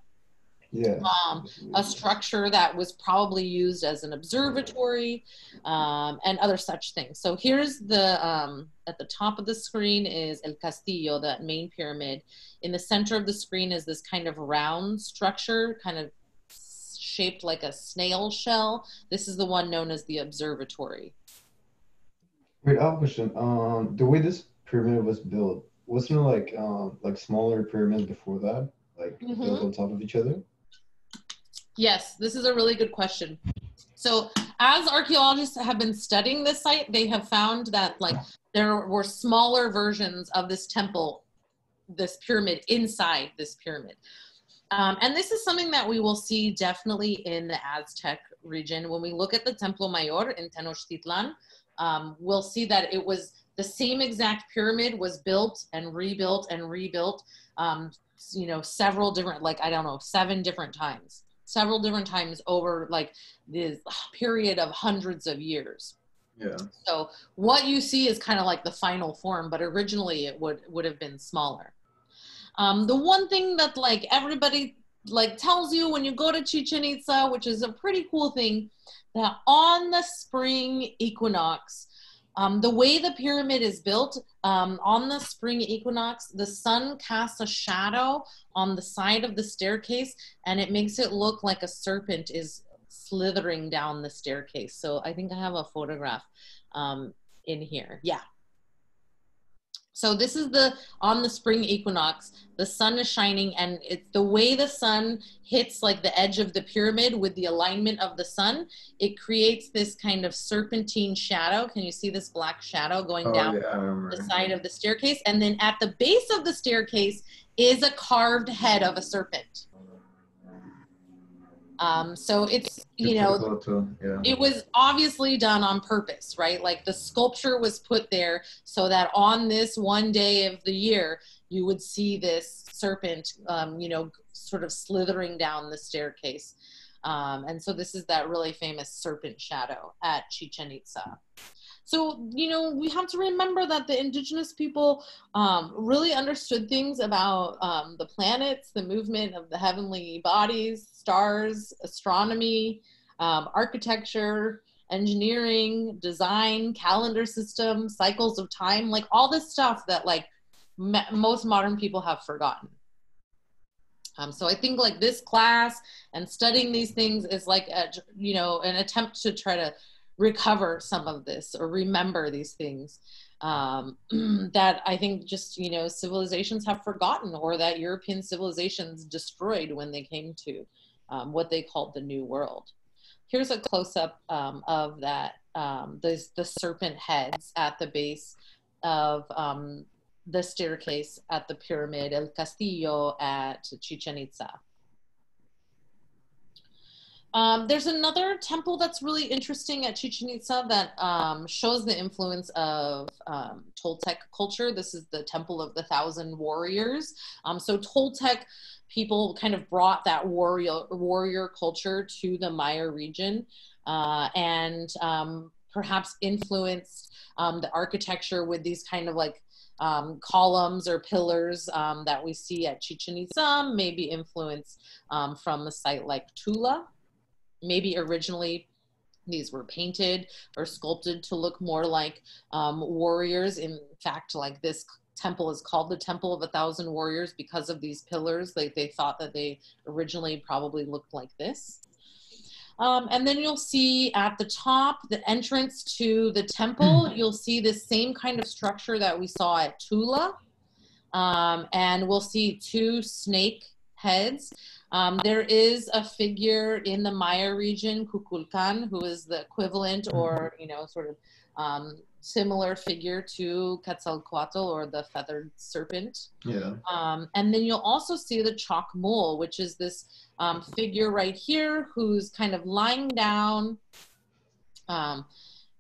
Yeah. um, a structure that was probably used as an observatory, um, and other such things. So here's the um, at the top of the screen is El Castillo, that main pyramid. In the center of the screen is this kind of round structure, kind of shaped like a snail shell. This is the one known as the observatory. Wait, I have a question. Um, the way this pyramid was built, wasn't it like um like smaller pyramids before that, like built Mhm. on top of each other? Yes, this is a really good question. So, as archaeologists have been studying this site, they have found that like there were smaller versions of this temple, this pyramid inside this pyramid. Um, and this is something that we will see definitely in the Aztec region. When we look at the Templo Mayor in Tenochtitlan, um, we'll see that it was the same exact pyramid was built and rebuilt and rebuilt, um, you know, several different, like, I don't know, seven different times several different times over like this period of hundreds of years. Yeah. So what you see is kind of like the final form, but originally it would would have been smaller. Um, the one thing that like everybody like tells you when you go to Chichen Itza, which is a pretty cool thing, that on the spring equinox, um, the way the pyramid is built, um, on the spring equinox, the sun casts a shadow on the side of the staircase and it makes it look like a serpent is slithering down the staircase. So I think I have a photograph um, in here. Yeah. So this is the on the spring equinox, the sun is shining and it's the way the sun hits like the edge of the pyramid with the alignment of the sun, it creates this kind of serpentine shadow. Can you see this black shadow going Oh, down yeah, the side of the staircase? And then at the base of the staircase is a carved head of a serpent. Um, so it's you know photo, yeah. it was obviously done on purpose, right? Like the sculpture was put there so that on this one day of the year, you would see this serpent, um, you know, sort of slithering down the staircase. Um, and so this is that really famous serpent shadow at Chichen Itza. So, you know, we have to remember that the indigenous people um, really understood things about um, the planets, the movement of the heavenly bodies, stars, astronomy, um, architecture, engineering, design, calendar system, cycles of time, like all this stuff that like most modern people have forgotten. Um, so I think like this class and studying these things is like a, you know an attempt to try to recover some of this or remember these things um, that I think just you know civilizations have forgotten or that European civilizations destroyed when they came to um, what they called the New World. Here's a close up um, of that um, the the serpent heads at the base of um, the staircase at the pyramid El Castillo at Chichen Itza. Um, there's another temple that's really interesting at Chichen Itza that um, shows the influence of um, Toltec culture. This is the Temple of the Thousand Warriors. Um, so Toltec people kind of brought that warrior warrior culture to the Maya region, uh, and um, perhaps influenced um, the architecture with these kind of like um, columns or pillars um, that we see at Chichen Itza, maybe influence um, from a site like Tula. Maybe originally these were painted or sculpted to look more like um, warriors. In fact, like this temple is called the Temple of a Thousand Warriors because of these pillars. Like they thought that they originally probably looked like this. Um, and then you'll see at the top, the entrance to the temple, you'll see the same kind of structure that we saw at Tula. Um, and we'll see two snake heads. Um, there is a figure in the Maya region, Kukulkan, who is the equivalent or, you know, sort of um, similar figure to Quetzalcoatl or the feathered serpent. Yeah. Um, and then you'll also see the Chacmool, which is this um, figure right here who's kind of lying down um,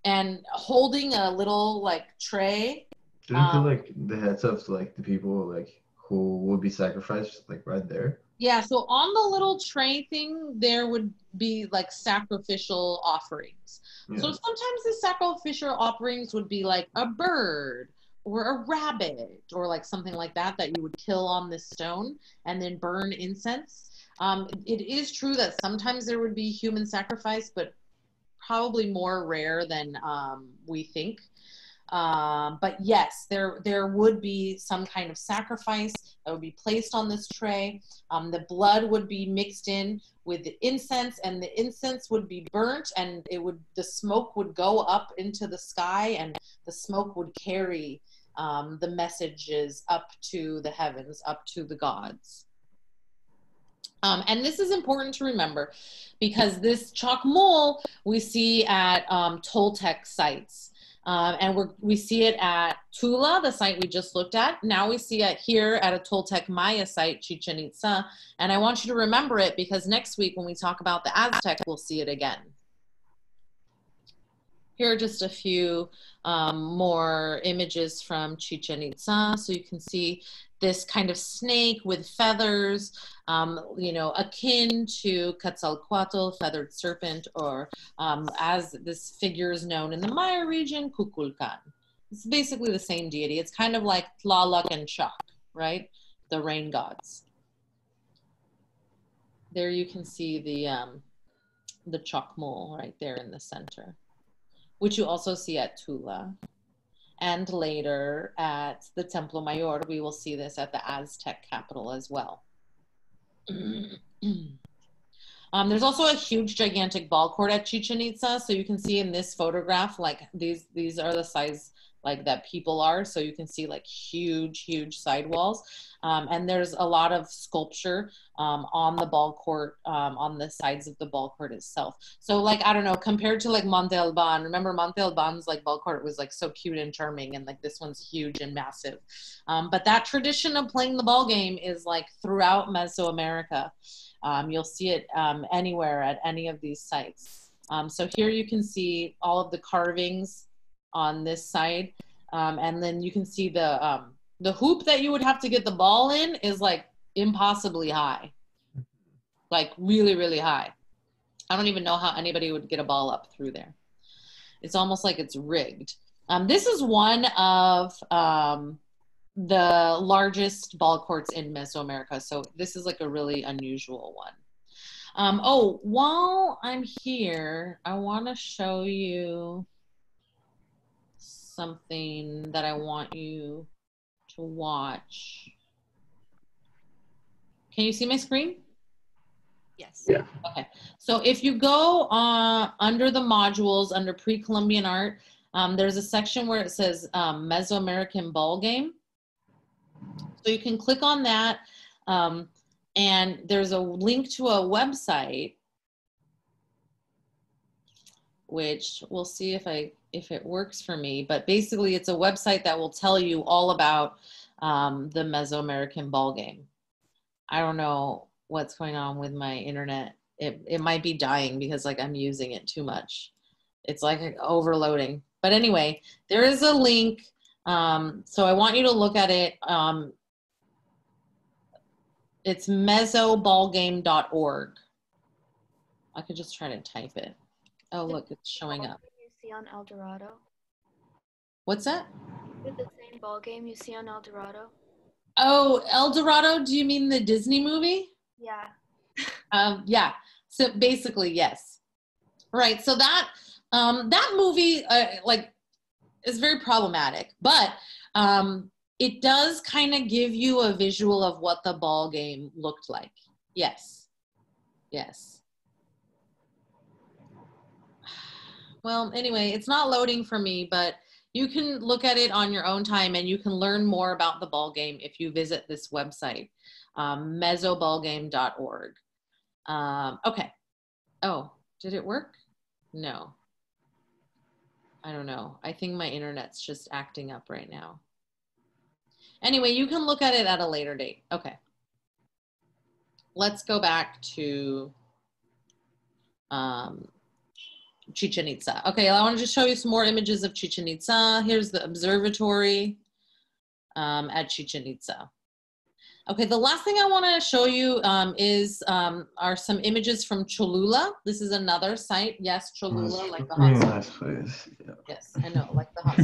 and holding a little like tray. Didn't Um, feel like the heads of like the people like who would be sacrificed like right there. Yeah, so on the little tray thing, there would be like sacrificial offerings. Yeah. So sometimes the sacrificial offerings would be like a bird or a rabbit or like something like that that you would kill on this stone and then burn incense. Um, it is true that sometimes there would be human sacrifice, but probably more rare than um, we think. Um, but yes, there there would be some kind of sacrifice that would be placed on this tray. Um, the blood would be mixed in with the incense, and the incense would be burnt, and it would the smoke would go up into the sky, and the smoke would carry um, the messages up to the heavens, up to the gods. Um, and this is important to remember because this Chacmool we see at um, Toltec sites. Um, and we're, we see it at Tula, the site we just looked at. Now we see it here at a Toltec Maya site, Chichen Itza. And I want you to remember it because next week when we talk about the Aztec, we'll see it again. Here are just a few um, more images from Chichen Itza. So you can see this kind of snake with feathers, um, you know, akin to Quetzalcoatl, feathered serpent, or um, as this figure is known in the Maya region, Kukulkan. It's basically the same deity. It's kind of like Tlaloc and Chak, right? The rain gods. There you can see the um, the Chacmool right there in the center, which you also see at Tula. And later at the Templo Mayor, we will see this at the Aztec capital as well. um, there's also a huge, gigantic ball court at Chichen Itza. So you can see in this photograph, like these, these are the size like that people are. So you can see like huge, huge sidewalls. Um, and there's a lot of sculpture um, on the ball court, um, on the sides of the ball court itself. So like, I don't know, compared to like Monte Alban, remember Monte Alban's like ball court was like so cute and charming and like this one's huge and massive. Um, but that tradition of playing the ball game is like throughout Mesoamerica. Um, you'll see it um, anywhere at any of these sites. So here you can see all of the carvings on this side. Um, and then you can see the, um, the hoop that you would have to get the ball in is like impossibly high. Like really, really high. I don't even know how anybody would get a ball up through there. It's almost like it's rigged. Um, this is one of um, the largest ball courts in Mesoamerica. So this is like a really unusual one. Um, oh, while I'm here, I want to show you something that I want you to watch. Can you see my screen? Yes. Yeah. Okay. So if you go uh, under the modules under pre-Columbian art, um, there's a section where it says um, Mesoamerican ball game. So you can click on that, um, and there's a link to a website, which we'll see if I if it works for me. But basically, it's a website that will tell you all about um, the Mesoamerican ball game. I don't know what's going on with my internet. it, it might be dying because like I'm using it too much. It's like overloading. But anyway, there is a link. Um, so I want you to look at it. Um, it's mesoballgame.org. I could just try to type it. Oh, look, it's showing up. On El Dorado? What's that? With the same ball game you see on El Dorado? Oh, El Dorado, do you mean the Disney movie? Yeah. Um, yeah. So basically, yes. Right. So that um, that movie, uh, like, is very problematic, but um, it does kind of give you a visual of what the ball game looked like. Yes. Yes. Well, anyway, it's not loading for me, but you can look at it on your own time and you can learn more about the ball game if you visit this website, um, mesoballgame.org. Um, okay. Oh, did it work? No. I don't know. I think my internet's just acting up right now. Anyway, you can look at it at a later date. Okay. Let's go back to um, Chichen Itza. Okay, I want to show you some more images of Chichen Itza. Here's the observatory um, at Chichen Itza. Okay, the last thing I want to show you um, is um, are some images from Cholula. This is another site. Yes, Cholula, like the hot nice place. Yeah. Yes, I know, like the hot.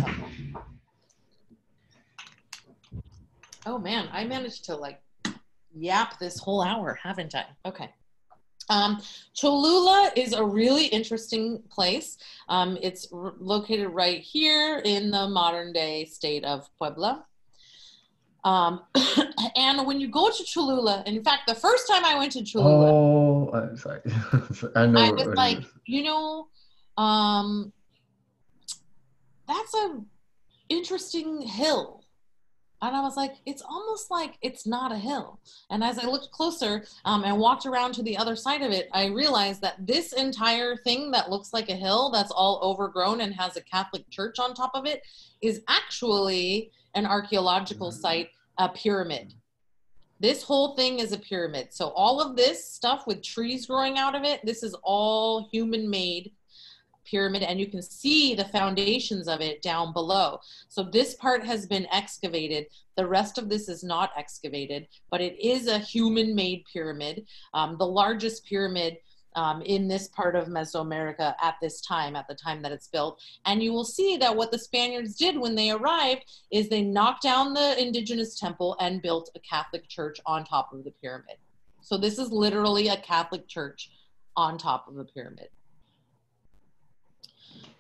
Oh man, I managed to like yap this whole hour, haven't I? Okay. Um, Cholula is a really interesting place. Um, it's r- located right here in the modern day state of Puebla. Um, and when you go to Cholula, in fact, the first time I went to Cholula, Oh, I'm sorry. I know. I was like, you know, um, that's a interesting hill. And I was like, it's almost like it's not a hill. And as I looked closer um, and walked around to the other side of it, I realized that this entire thing that looks like a hill that's all overgrown and has a Catholic church on top of it is actually an archaeological site, a pyramid. This whole thing is a pyramid. So all of this stuff with trees growing out of it, this is all human made pyramid and you can see the foundations of it down below. So this part has been excavated. The rest of this is not excavated, but it is a human made pyramid. Um, the largest pyramid um, in this part of Mesoamerica at this time, at the time that it's built. And you will see that what the Spaniards did when they arrived is they knocked down the indigenous temple and built a Catholic church on top of the pyramid. So this is literally a Catholic church on top of a pyramid.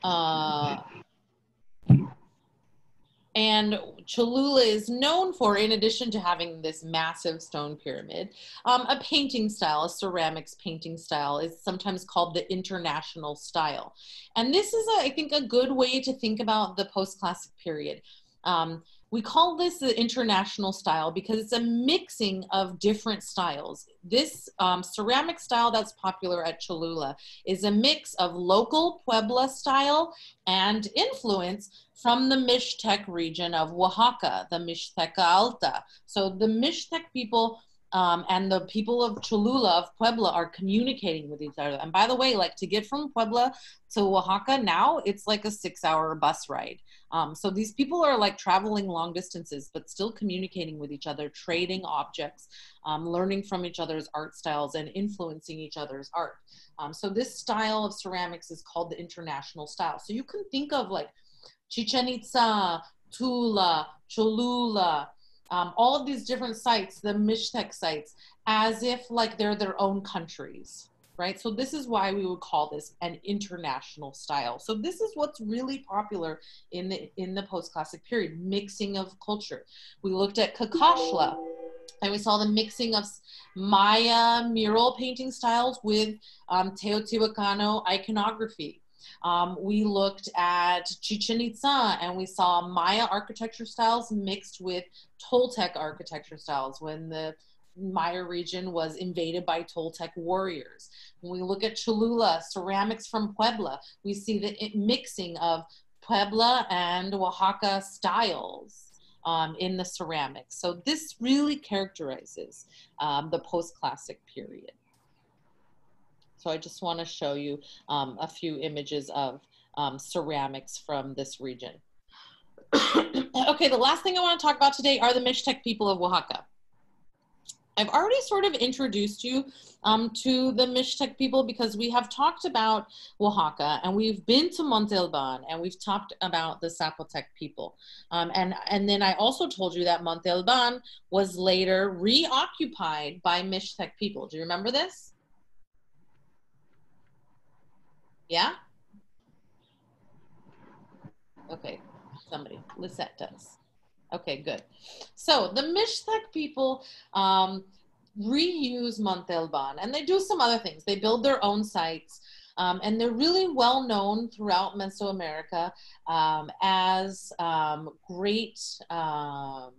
Uh, and Cholula is known for, in addition to having this massive stone pyramid, um, a painting style, a ceramics painting style, is sometimes called the international style. And this is, a, I think, a good way to think about the post classic period. Um, we call this the international style because it's a mixing of different styles. This um, ceramic style that's popular at Cholula is a mix of local Puebla style and influence from the Mixtec region of Oaxaca, the Mixteca Alta. So the Mixtec people um, and the people of Cholula, of Puebla, are communicating with each other. And by the way, like to get from Puebla to Oaxaca now, it's like a six hour bus ride. Um, so these people are like traveling long distances, but still communicating with each other, trading objects, um, learning from each other's art styles, and influencing each other's art. Um, so this style of ceramics is called the international style. So you can think of like Chichen Itza, Tula, Cholula, um, all of these different sites, the Mixtec sites, as if like they're their own countries right? So this is why we would call this an international style. So this is what's really popular in the in the post-classic period, mixing of culture. We looked at Cacaxtla and we saw the mixing of Maya mural painting styles with um, Teotihuacano iconography. Um, we looked at Chichen Itza and we saw Maya architecture styles mixed with Toltec architecture styles when the Maya region was invaded by Toltec warriors. When we look at Cholula, ceramics from Puebla, we see the mixing of Puebla and Oaxaca styles um, in the ceramics. So this really characterizes um, the post-classic period. So I just want to show you um, a few images of um, ceramics from this region. okay, the last thing I want to talk about today are the Mixtec people of Oaxaca. I've already sort of introduced you um, to the Mixtec people because we have talked about Oaxaca and we've been to Monte Alban and we've talked about the Zapotec people. Um, and, and then I also told you that Monte Alban was later reoccupied by Mixtec people. Do you remember this? Yeah? Okay, somebody, Lisette does. Okay, good. So the Mixtec people um, reuse Monte Alban and they do some other things. They build their own sites um, and they're really well known throughout Mesoamerica um, as um, great um,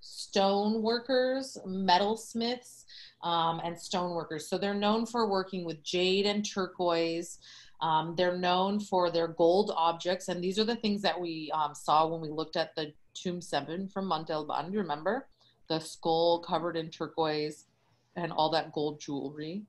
stone workers, metalsmiths, um, and stone workers. So they're known for working with jade and turquoise. Um, they're known for their gold objects, and these are the things that we um, saw when we looked at the Tomb 7 from Monte Alban. You remember? The skull covered in turquoise and all that gold jewelry.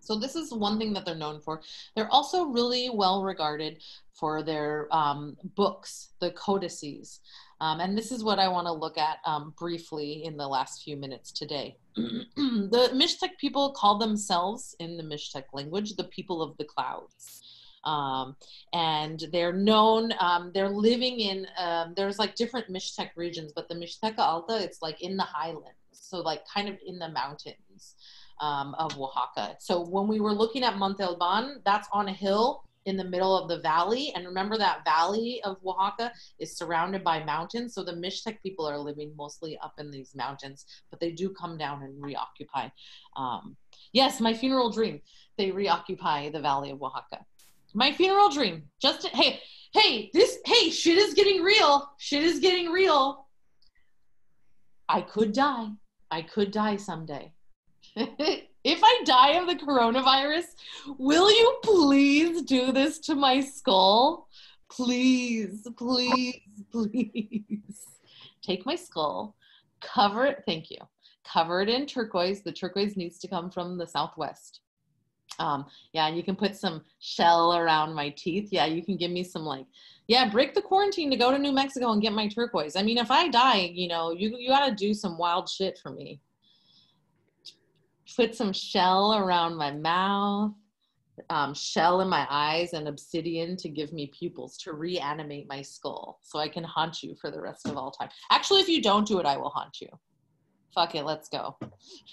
So this is one thing that they're known for. They're also really well regarded for their um, books, the codices. Um, and this is what I want to look at um, briefly in the last few minutes today. the Mixtec people call themselves, in the Mixtec language, the people of the clouds. Um, and they're known, um, they're living in, um, there's like different Mixtec regions, but the Mixteca Alta, it's like in the highlands. So like kind of in the mountains um, of Oaxaca. So when we were looking at Monte Alban, that's on a hill in the middle of the valley. And remember that valley of Oaxaca is surrounded by mountains. So the Mixtec people are living mostly up in these mountains, but they do come down and reoccupy. Um, yes, my funeral dream. They reoccupy the valley of Oaxaca. My funeral dream. Just to, hey, hey, this hey, shit is getting real. Shit is getting real. I could die. I could die someday. if I die of the coronavirus, will you please do this to my skull? Please, please, please. Take my skull, cover it, thank you. Cover it in turquoise. The turquoise needs to come from the southwest. Um, yeah, and you can put some shell around my teeth. Yeah, you can give me some like, yeah, break the quarantine to go to New Mexico and get my turquoise. I mean, if I die, you know, you you got to do some wild shit for me. Put some shell around my mouth, um, shell in my eyes, and obsidian to give me pupils to reanimate my skull, so I can haunt you for the rest of all time. Actually, if you don't do it, I will haunt you. Fuck it, let's go.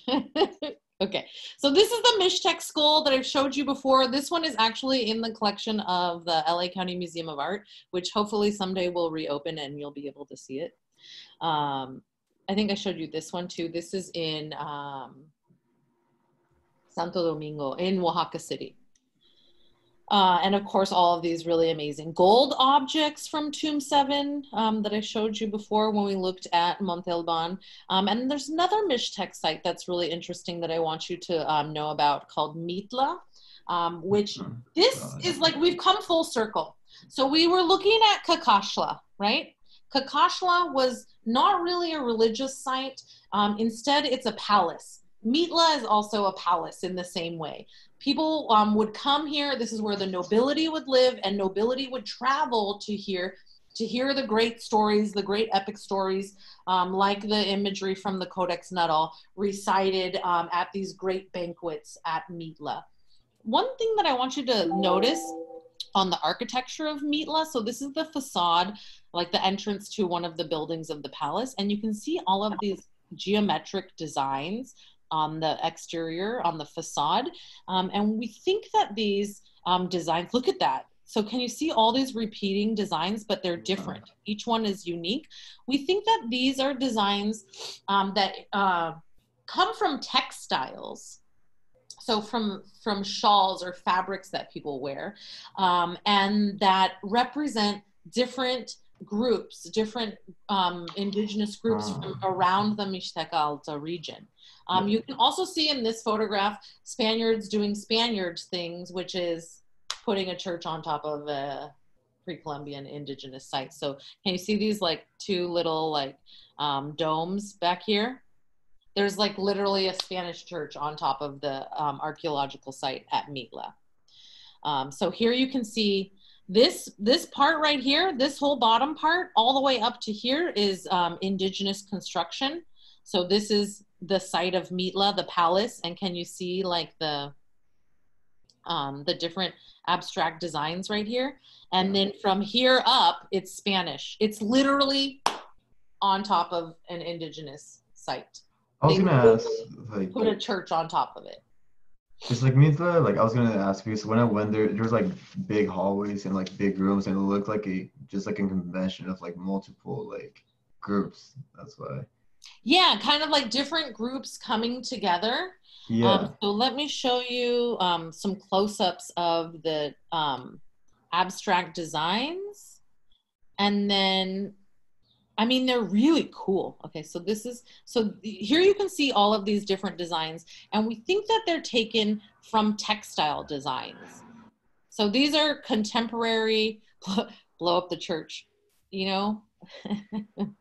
Okay, so this is the Mixtec skull that I've showed you before. This one is actually in the collection of the LA County Museum of Art, which hopefully someday will reopen and you'll be able to see it. Um, I think I showed you this one too. This is in um, Santo Domingo in Oaxaca City. Uh, and of course, all of these really amazing gold objects from Tomb 7 um, that I showed you before when we looked at Monte Alban. Um, and there's another Mixtec site that's really interesting that I want you to um, know about called Mitla, um, which this is like we've come full circle. So we were looking at Cacaxtla, right? Cacaxtla was not really a religious site. Um, instead, it's a palace. Mitla is also a palace in the same way people um, would come here. This is where the nobility would live, and nobility would travel to here to hear the great stories, the great epic stories, um, like the imagery from the Codex Nuttall, recited um, at these great banquets at Mitla. One thing that I want you to notice on the architecture of Mitla, so this is the facade, like the entrance to one of the buildings of the palace, and you can see all of these geometric designs on the exterior, on the facade. Um, and we think that these um, designs, look at that. So can you see all these repeating designs, but they're different. Each one is unique. We think that these are designs um, that uh, come from textiles. So from, from shawls or fabrics that people wear um, and that represent different groups, different um, indigenous groups from around the Mixteca Alta region. Um, you can also see in this photograph Spaniards doing Spaniards things, which is putting a church on top of a pre-Columbian indigenous site. So can you see these like two little like um, domes back here? There's like literally a Spanish church on top of the um, archaeological site at Mitla. Um, so here you can see this this part right here, this whole bottom part, all the way up to here is um, indigenous construction. So this is the site of Mitla, the palace, and can you see like the um, the different abstract designs right here? And then from here up, it's Spanish. It's literally on top of an indigenous site. I was They gonna put- ask, like, Put a church on top of it. It's like Mitla, like I was gonna ask you. So when I went there, there was like big hallways and like big rooms, and it looked like a just like a convention of like multiple like groups. That's why. Yeah, kind of like different groups coming together. Yeah. Um, so let me show you um, some close-ups of the um, abstract designs, and then, I mean, they're really cool. Okay, so this is so here you can see all of these different designs, and we think that they're taken from textile designs. So these are contemporary. Blow up the church, you know.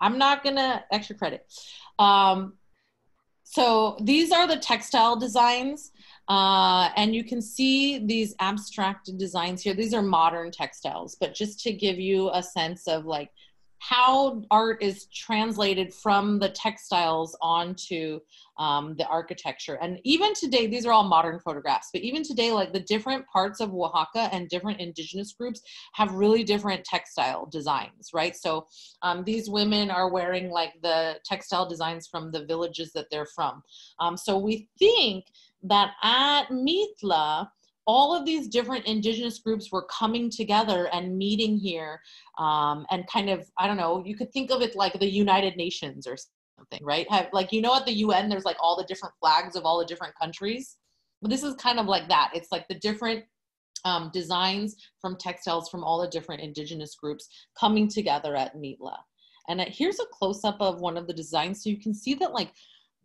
I'm not gonna extra credit. Um, so these are the textile designs, uh, and you can see these abstract designs here. These are modern textiles, but just to give you a sense of like how art is translated from the textiles onto um, the architecture. And even today, these are all modern photographs, but even today, like the different parts of Oaxaca and different indigenous groups have really different textile designs, right? So um, these women are wearing like the textile designs from the villages that they're from. Um, so we think that at Mitla, all of these different indigenous groups were coming together and meeting here um, and kind of, I don't know, you could think of it like the United Nations or something, right? Have, like, you know, at the UN, there's like all the different flags of all the different countries. But this is kind of like that. It's like the different um, designs from textiles from all the different indigenous groups coming together at Mitla. And uh, here's a close up of one of the designs. So you can see that like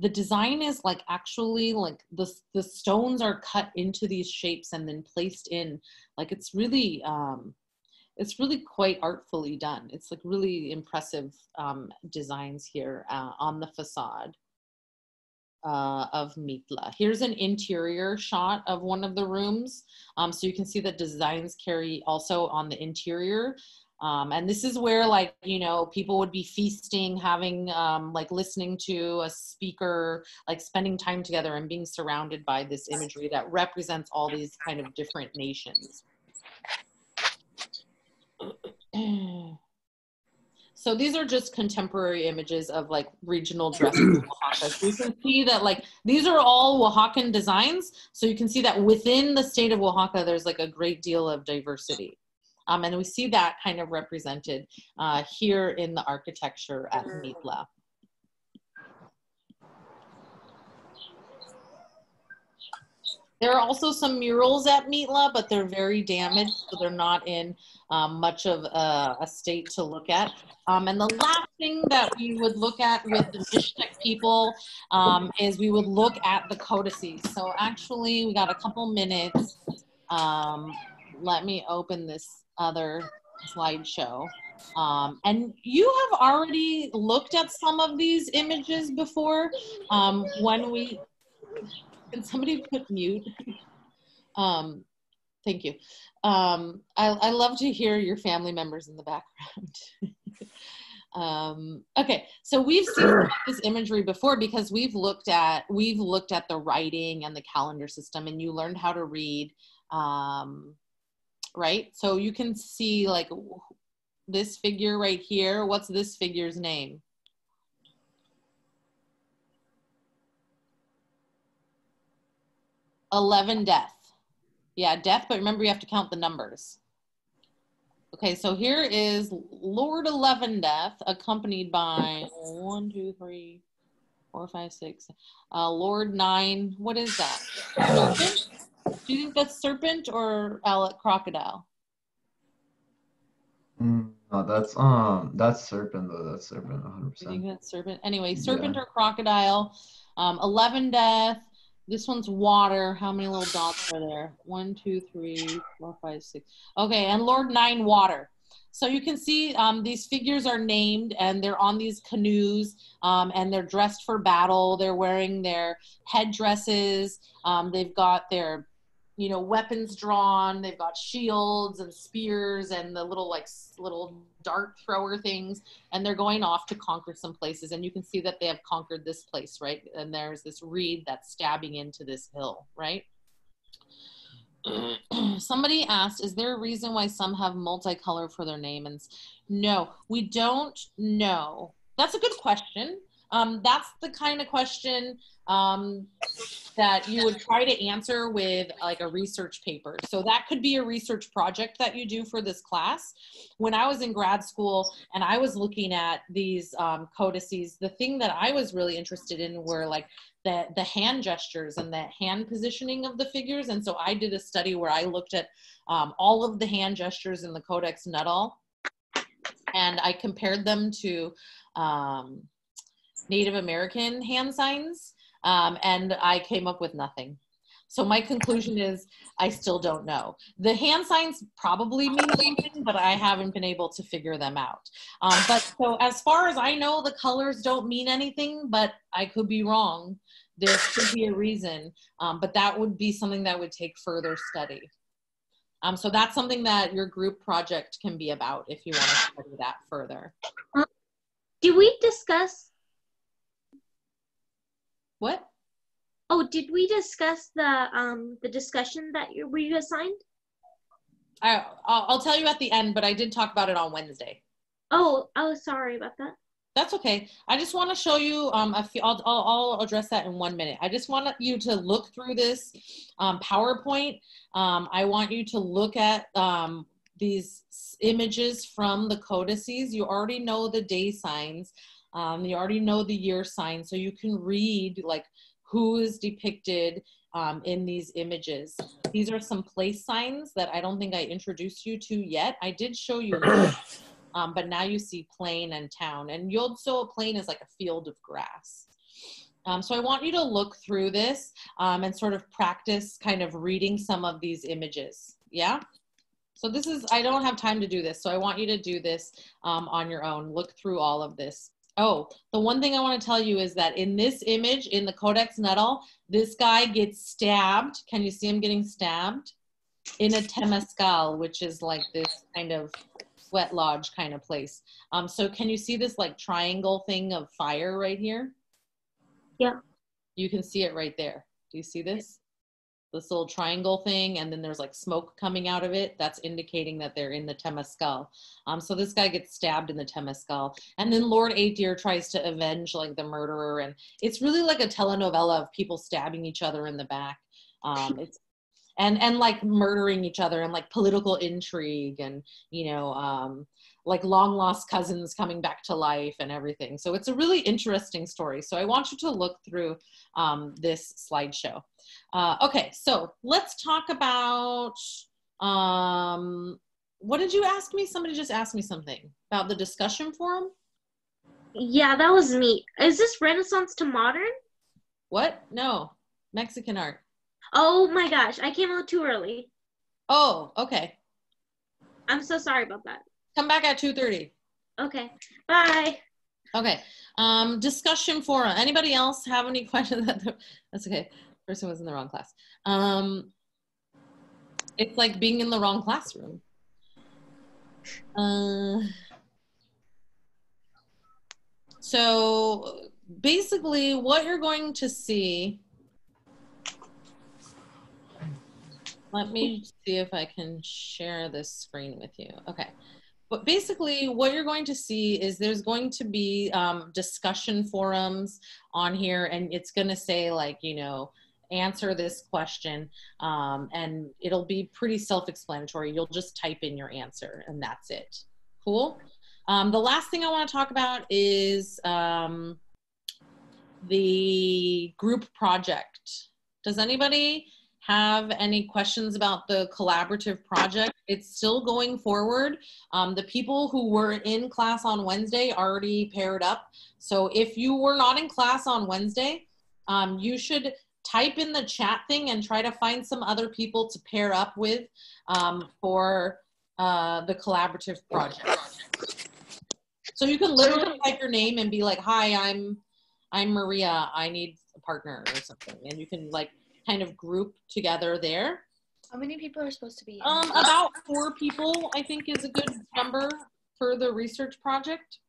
the design is like actually like the, the stones are cut into these shapes and then placed in like it's really um, it's really quite artfully done. It's like really impressive um, designs here uh, on the facade uh, of Mitla. Here's an interior shot of one of the rooms. Um, so you can see the designs carry also on the interior. Um, and this is where like, you know, people would be feasting, having um, like listening to a speaker, like spending time together and being surrounded by this imagery that represents all these kind of different nations. So these are just contemporary images of like regional dresses in Oaxaca. So you can see that like these are all Oaxacan designs. So you can see that within the state of Oaxaca, there's like a great deal of diversity. Um, and we see that kind of represented uh, here in the architecture at Mitla. There are also some murals at Mitla, but they're very damaged, so they're not in um, much of a, a, state to look at. Um, and the last thing that we would look at with the Mixtec people um, is we would look at the codices. So actually, we got a couple minutes. Um, let me open this other slideshow. Um, and you have already looked at some of these images before um, when we can somebody put mute? um, thank you. Um, I, I love to hear your family members in the background. um, okay, so we've seen this imagery before because we've looked at we've looked at the writing and the calendar system, and you learned how to read. Um, right, so you can see like this figure right here. What's this figure's name? Eleven death. Yeah, death, but remember you have to count the numbers. Okay, so here is Lord Eleven Death, accompanied by one, two, three, four, five, six. Uh, Lord Nine. What is that? Do you think that's serpent or Alec crocodile? Mm, no, that's um, that's serpent though. That's serpent, 100. Do you think percent that's serpent? Anyway, serpent Yeah. or crocodile. Um, Eleven Death. This one's water. How many little dots are there? One, two, three, four, five, six. Okay, and Lord Nine Water. So you can see um, these figures are named and they're on these canoes um, and they're dressed for battle. They're wearing their headdresses. Um, they've got their, you know, weapons drawn. They've got shields and spears and the little like little dart thrower things. And they're going off to conquer some places. And you can see that they have conquered this place, right? And there's this reed that's stabbing into this hill, right? Somebody asked, is there a reason why some have multicolor for their name? And no, we don't know. That's a good question. Um, that's the kind of question um, that you would try to answer with like a research paper. So that could be a research project that you do for this class. When I was in grad school and I was looking at these um, codices, the thing that I was really interested in were like the, the hand gestures and the hand positioning of the figures. And so I did a study where I looked at um, all of the hand gestures in the Codex Nuttall and I compared them to um, Native American hand signs, um, and I came up with nothing. So my conclusion is I still don't know. The hand signs probably mean something, but I haven't been able to figure them out. Um, but so as far as I know, the colors don't mean anything, but I could be wrong. There could be a reason, um, but that would be something that would take further study. Um, so that's something that your group project can be about if you want to study that further. Did we discuss? What? Oh, did we discuss the um the discussion that you were you assigned? I, I'll, I'll tell you at the end, but I did talk about it on Wednesday. Oh, oh, sorry about that. That's okay. I just want to show you um, a few, I'll, I'll, I'll address that in one minute. I just want you to look through this um, PowerPoint. Um, I want you to look at um, these images from the codices. You already know the day signs. Um, you already know the year signs. So you can read like who is depicted um, in these images. These are some place signs that I don't think I introduced you to yet. I did show you um, but now you see plain and town. And Yod So plain is like a field of grass. Um, so I want you to look through this um, and sort of practice kind of reading some of these images. Yeah? So this is, I don't have time to do this. So I want you to do this um, on your own. Look through all of this. Oh, the one thing I want to tell you is that in this image, in the Codex Nuttall, this guy gets stabbed. Can you see him getting stabbed? In a temescal, which is like this kind of sweat lodge kind of place. Um, so can you see this like triangle thing of fire right here? Yeah. You can see it right there. Do you see this? This little triangle thing, and then there's like smoke coming out of it. That's indicating that they're in the Temescal. Um, so this guy gets stabbed in the Temescal, and then Lord Eight tries to avenge like the murderer, and it's really like a telenovela of people stabbing each other in the back. Um, it's and and like murdering each other and like political intrigue and you know um, like long lost cousins coming back to life and everything. So it's a really interesting story. So I want you to look through um, this slideshow. Uh, okay, so let's talk about um, what did you ask me? Somebody just asked me something about the discussion forum. Yeah, that was me. Is this Renaissance to modern? What? No, Mexican art. Oh my gosh, I came out too early. Oh, okay. I'm so sorry about that. Come back at 2.30. Okay, bye. Okay. Um, discussion forum. Anybody else have any questions? That That's okay. Person was in the wrong class. Um, it's like being in the wrong classroom. Uh, so basically, what you're going to see. Let me see if I can share this screen with you. Okay. But basically, what you're going to see is there's going to be um, discussion forums on here, and it's going to say, like, you know, answer this question, um, and it'll be pretty self explanatory. You'll just type in your answer, and that's it. Cool. Um, the last thing I want to talk about is um, the group project. Does anybody have any questions about the collaborative project? It's still going forward. Um, the people who were in class on Wednesday already paired up. So if you were not in class on Wednesday, um, you should type in the chat thing and try to find some other people to pair up with um, for uh, the collaborative project. So you can literally type your name and be like, "Hi, I'm I'm Maria. I need a partner or something," and you can like kind of group together there. How many people are supposed to be? Um, about four people, I think, is a good number for the research project.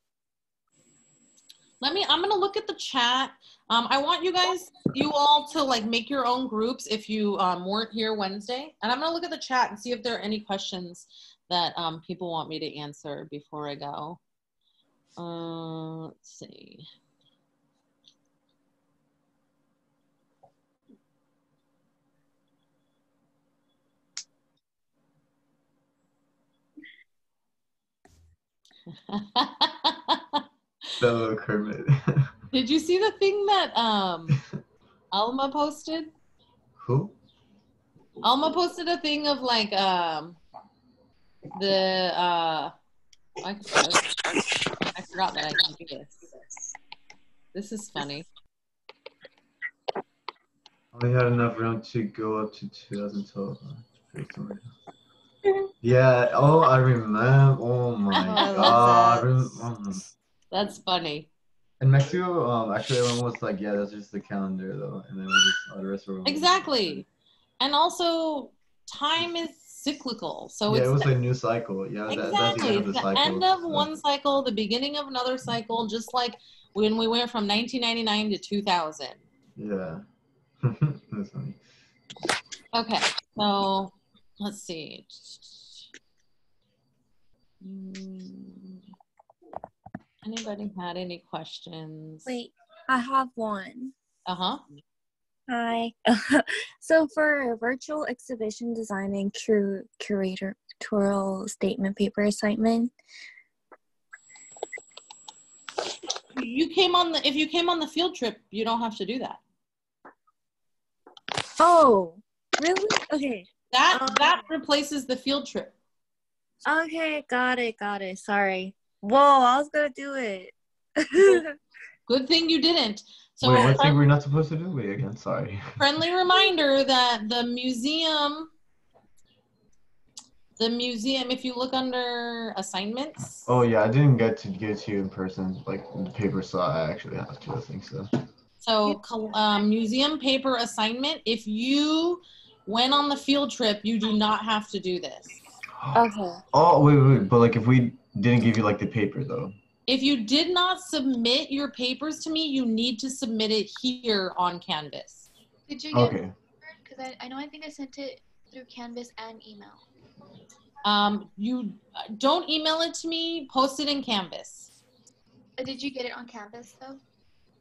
Let me, I'm gonna look at the chat. Um, I want you guys, you all to like make your own groups if you um, weren't here Wednesday. And I'm gonna look at the chat and see if there are any questions that um, people want me to answer before I go. Uh, let's see. Fellow Kermit. Did you see the thing that um, Alma posted? Who? Alma posted a thing of like um the uh I, I forgot that I can do this. This is funny. Only had enough room to go up to 2012. Pretty sorry. Yeah. Oh, I remember. Oh my Oh, god. that. Rem- oh. That's funny. In Mexico, um, actually, everyone was like, "Yeah, that's just the calendar, though," and then we just all the rest were. Exactly. And also time is cyclical. So yeah, it's it was a new cycle. Yeah, that, that's the exactly end of the cycle. end of so- one cycle, the beginning of another cycle, just like when we went from 1999 to 2000. Yeah. that's funny. Okay, so let's see. Mm, Anybody had any questions? Wait, I have one. Uh huh. Hi. so for a virtual exhibition design and cur- curatorial statement paper assignment, You came on the if you came on the field trip, you don't have to do that. oh, really? Okay. That Um, that replaces the field trip. Okay, got it, got it. Sorry. Whoa, I was gonna do it. Good thing you didn't. So Wait, what friend- thing we're not supposed to do? Wait again. Sorry. friendly reminder that the museum the museum if you look under assignments Oh yeah, I didn't get to get to you in person, like the paper saw. I actually have to. I think so. so um, museum paper assignment if you went on the field trip you do not have to do this okay. Oh wait, wait, wait, but like if we didn't give you like the paper though. if you did not submit your papers to me you need to submit it here on canvas Did you get? Okay. Because I, I know I think I sent it through Canvas and email. um, you uh, don't email it to me post it in canvas Uh, did you get it on Canvas though?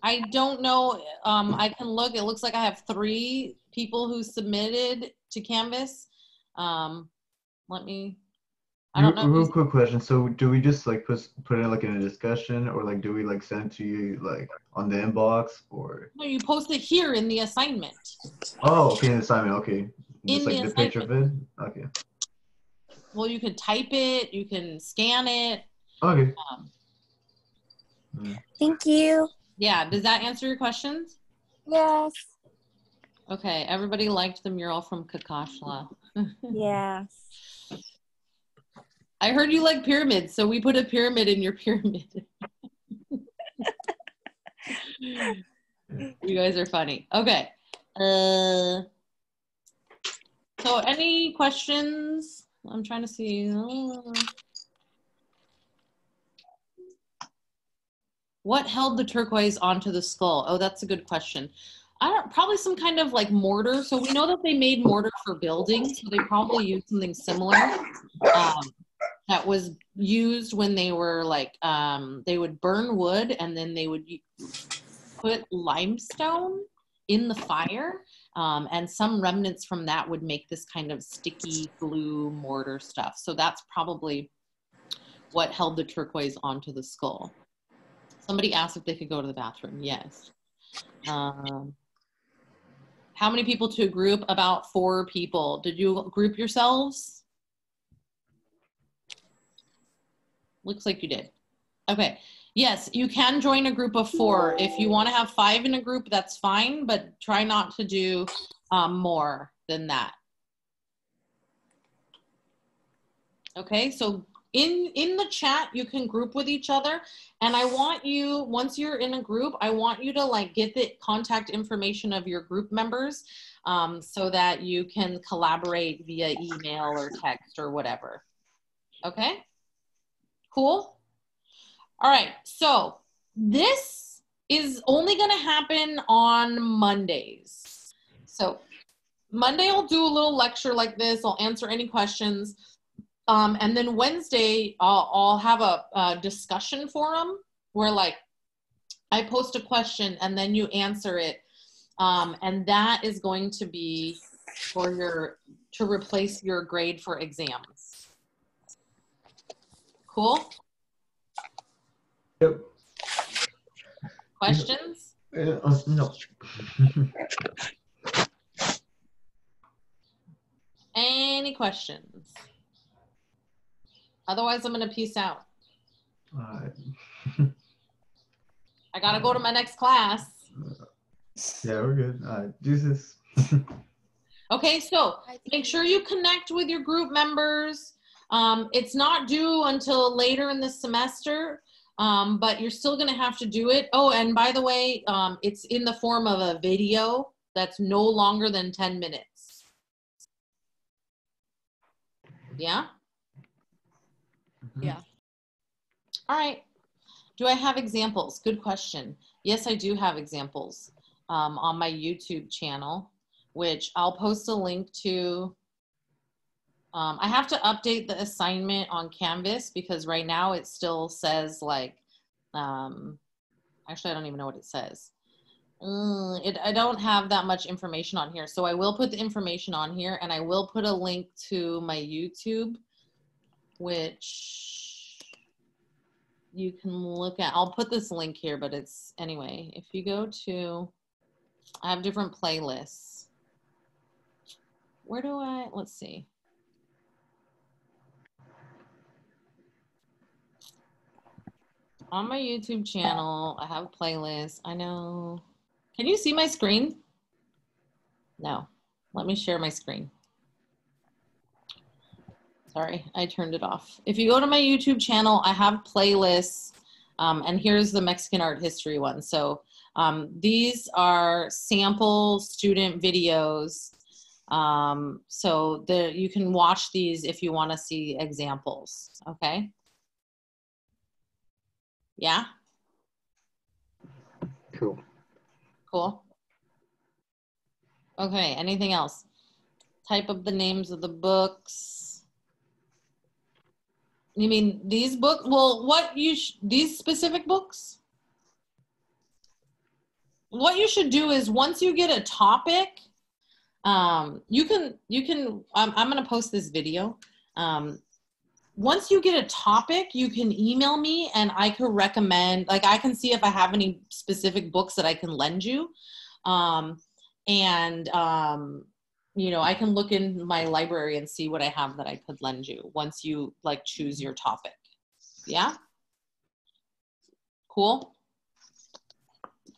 I don't know. Um, I can look. It looks like I have three people who submitted to Canvas. Um, let me. I don't Real, know. real who's- quick question. So do we just like put put it like in a discussion, or like do we like send it to you like on the inbox, or? No, you post it here in the assignment. Oh, okay, an assignment. Okay, In just like the the picture of it. Okay. Well, you can type it. You can scan it. Okay. Um, Thank you. Yeah. Does that answer your questions? Yes. Okay. Everybody liked the mural from Cacaxtla. Yes. I heard you like pyramids, so we put a pyramid in your pyramid. you guys are funny. Okay. Uh, so, any questions? I'm trying to see. What held the turquoise onto the skull? Oh, that's a good question. I don't probably some kind of like mortar. So we know that they made mortar for buildings, so they probably used something similar. Um, that was used when they were like um, they would burn wood and then they would put limestone in the fire um, and some remnants from that would make this kind of sticky glue mortar stuff so that's probably what held the turquoise onto the skull somebody asked if they could go to the bathroom yes um, how many people to a group about four people did you group yourselves Looks like you did. Okay. Yes, you can join a group of four. If you want to have five in a group, that's fine, but try not to do um, more than that. Okay, so in in the chat you can group with each other and I want you once you're in a group, I want you to like get the contact information of your group members um, so that you can collaborate via email or text or whatever. Okay? Cool? All right, so this is only going to happen on Mondays. So Monday, I'll do a little lecture like this. I'll answer any questions. Um, and then Wednesday, I'll, I'll have a, a discussion forum where, like, I post a question and then you answer it. Um, and that is going to be for your to replace your grade for exams. Cool. Yep. Questions? Uh, uh, no. Any questions? Otherwise, I'm going to peace out. Alright. I got to go to my next class. Yeah, we're good. Alright, Jesus. Okay, so make sure you connect with your group members. Um, it's not due until later in the semester, um, but you're still going to have to do it. Oh, and by the way, um, it's in the form of a video that's no longer than 10 minutes. Yeah? Yeah. All right. Do I have examples? Good question. Yes, I do have examples um, on my YouTube channel, which I'll post a link to. Um, I have to update the assignment on Canvas because right now it still says like, um, actually, I don't even know what it says. Mm, it, I don't have that much information on here. So I will put the information on here and I will put a link to my YouTube, which you can look at. I'll put this link here, but it's anyway, if you go to, I have different playlists. Where do I, let's see. On my YouTube channel, I have playlists. I know. Can you see my screen? No. Let me share my screen. Sorry, I turned it off. If you go to my YouTube channel, I have playlists, um, and here's the Mexican art history one. So um, these are sample student videos. Um, so the, you can watch these if you want to see examples, okay? Yeah? Cool. Cool. Okay, anything else? Type of the names of the books. You mean these books? Well, what you sh- these specific books? What you should do is once you get a topic, um, you can you can. I'm, I'm going to post this video. Um, once you get a topic, you can email me and I could recommend. Like I can see if I have any specific books that I can lend you, um, and um, you know i can look in my library and see what i have that i could lend you once you like choose your topic. Yeah? Cool?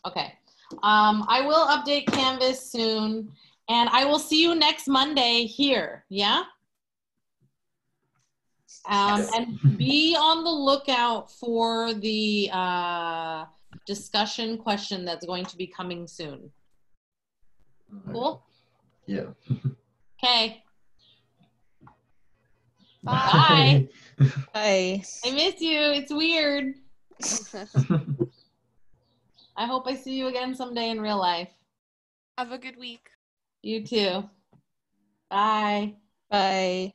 Okay. Um, i will update canvas soon and i will see you next monday here. Yeah? Um, and be on the lookout for the uh, discussion question that's going to be coming soon. Cool Yeah. Okay. Bye. Bye. I miss you. It's weird. I hope I see you again someday in real life. Have a good week. You too. Bye. Bye.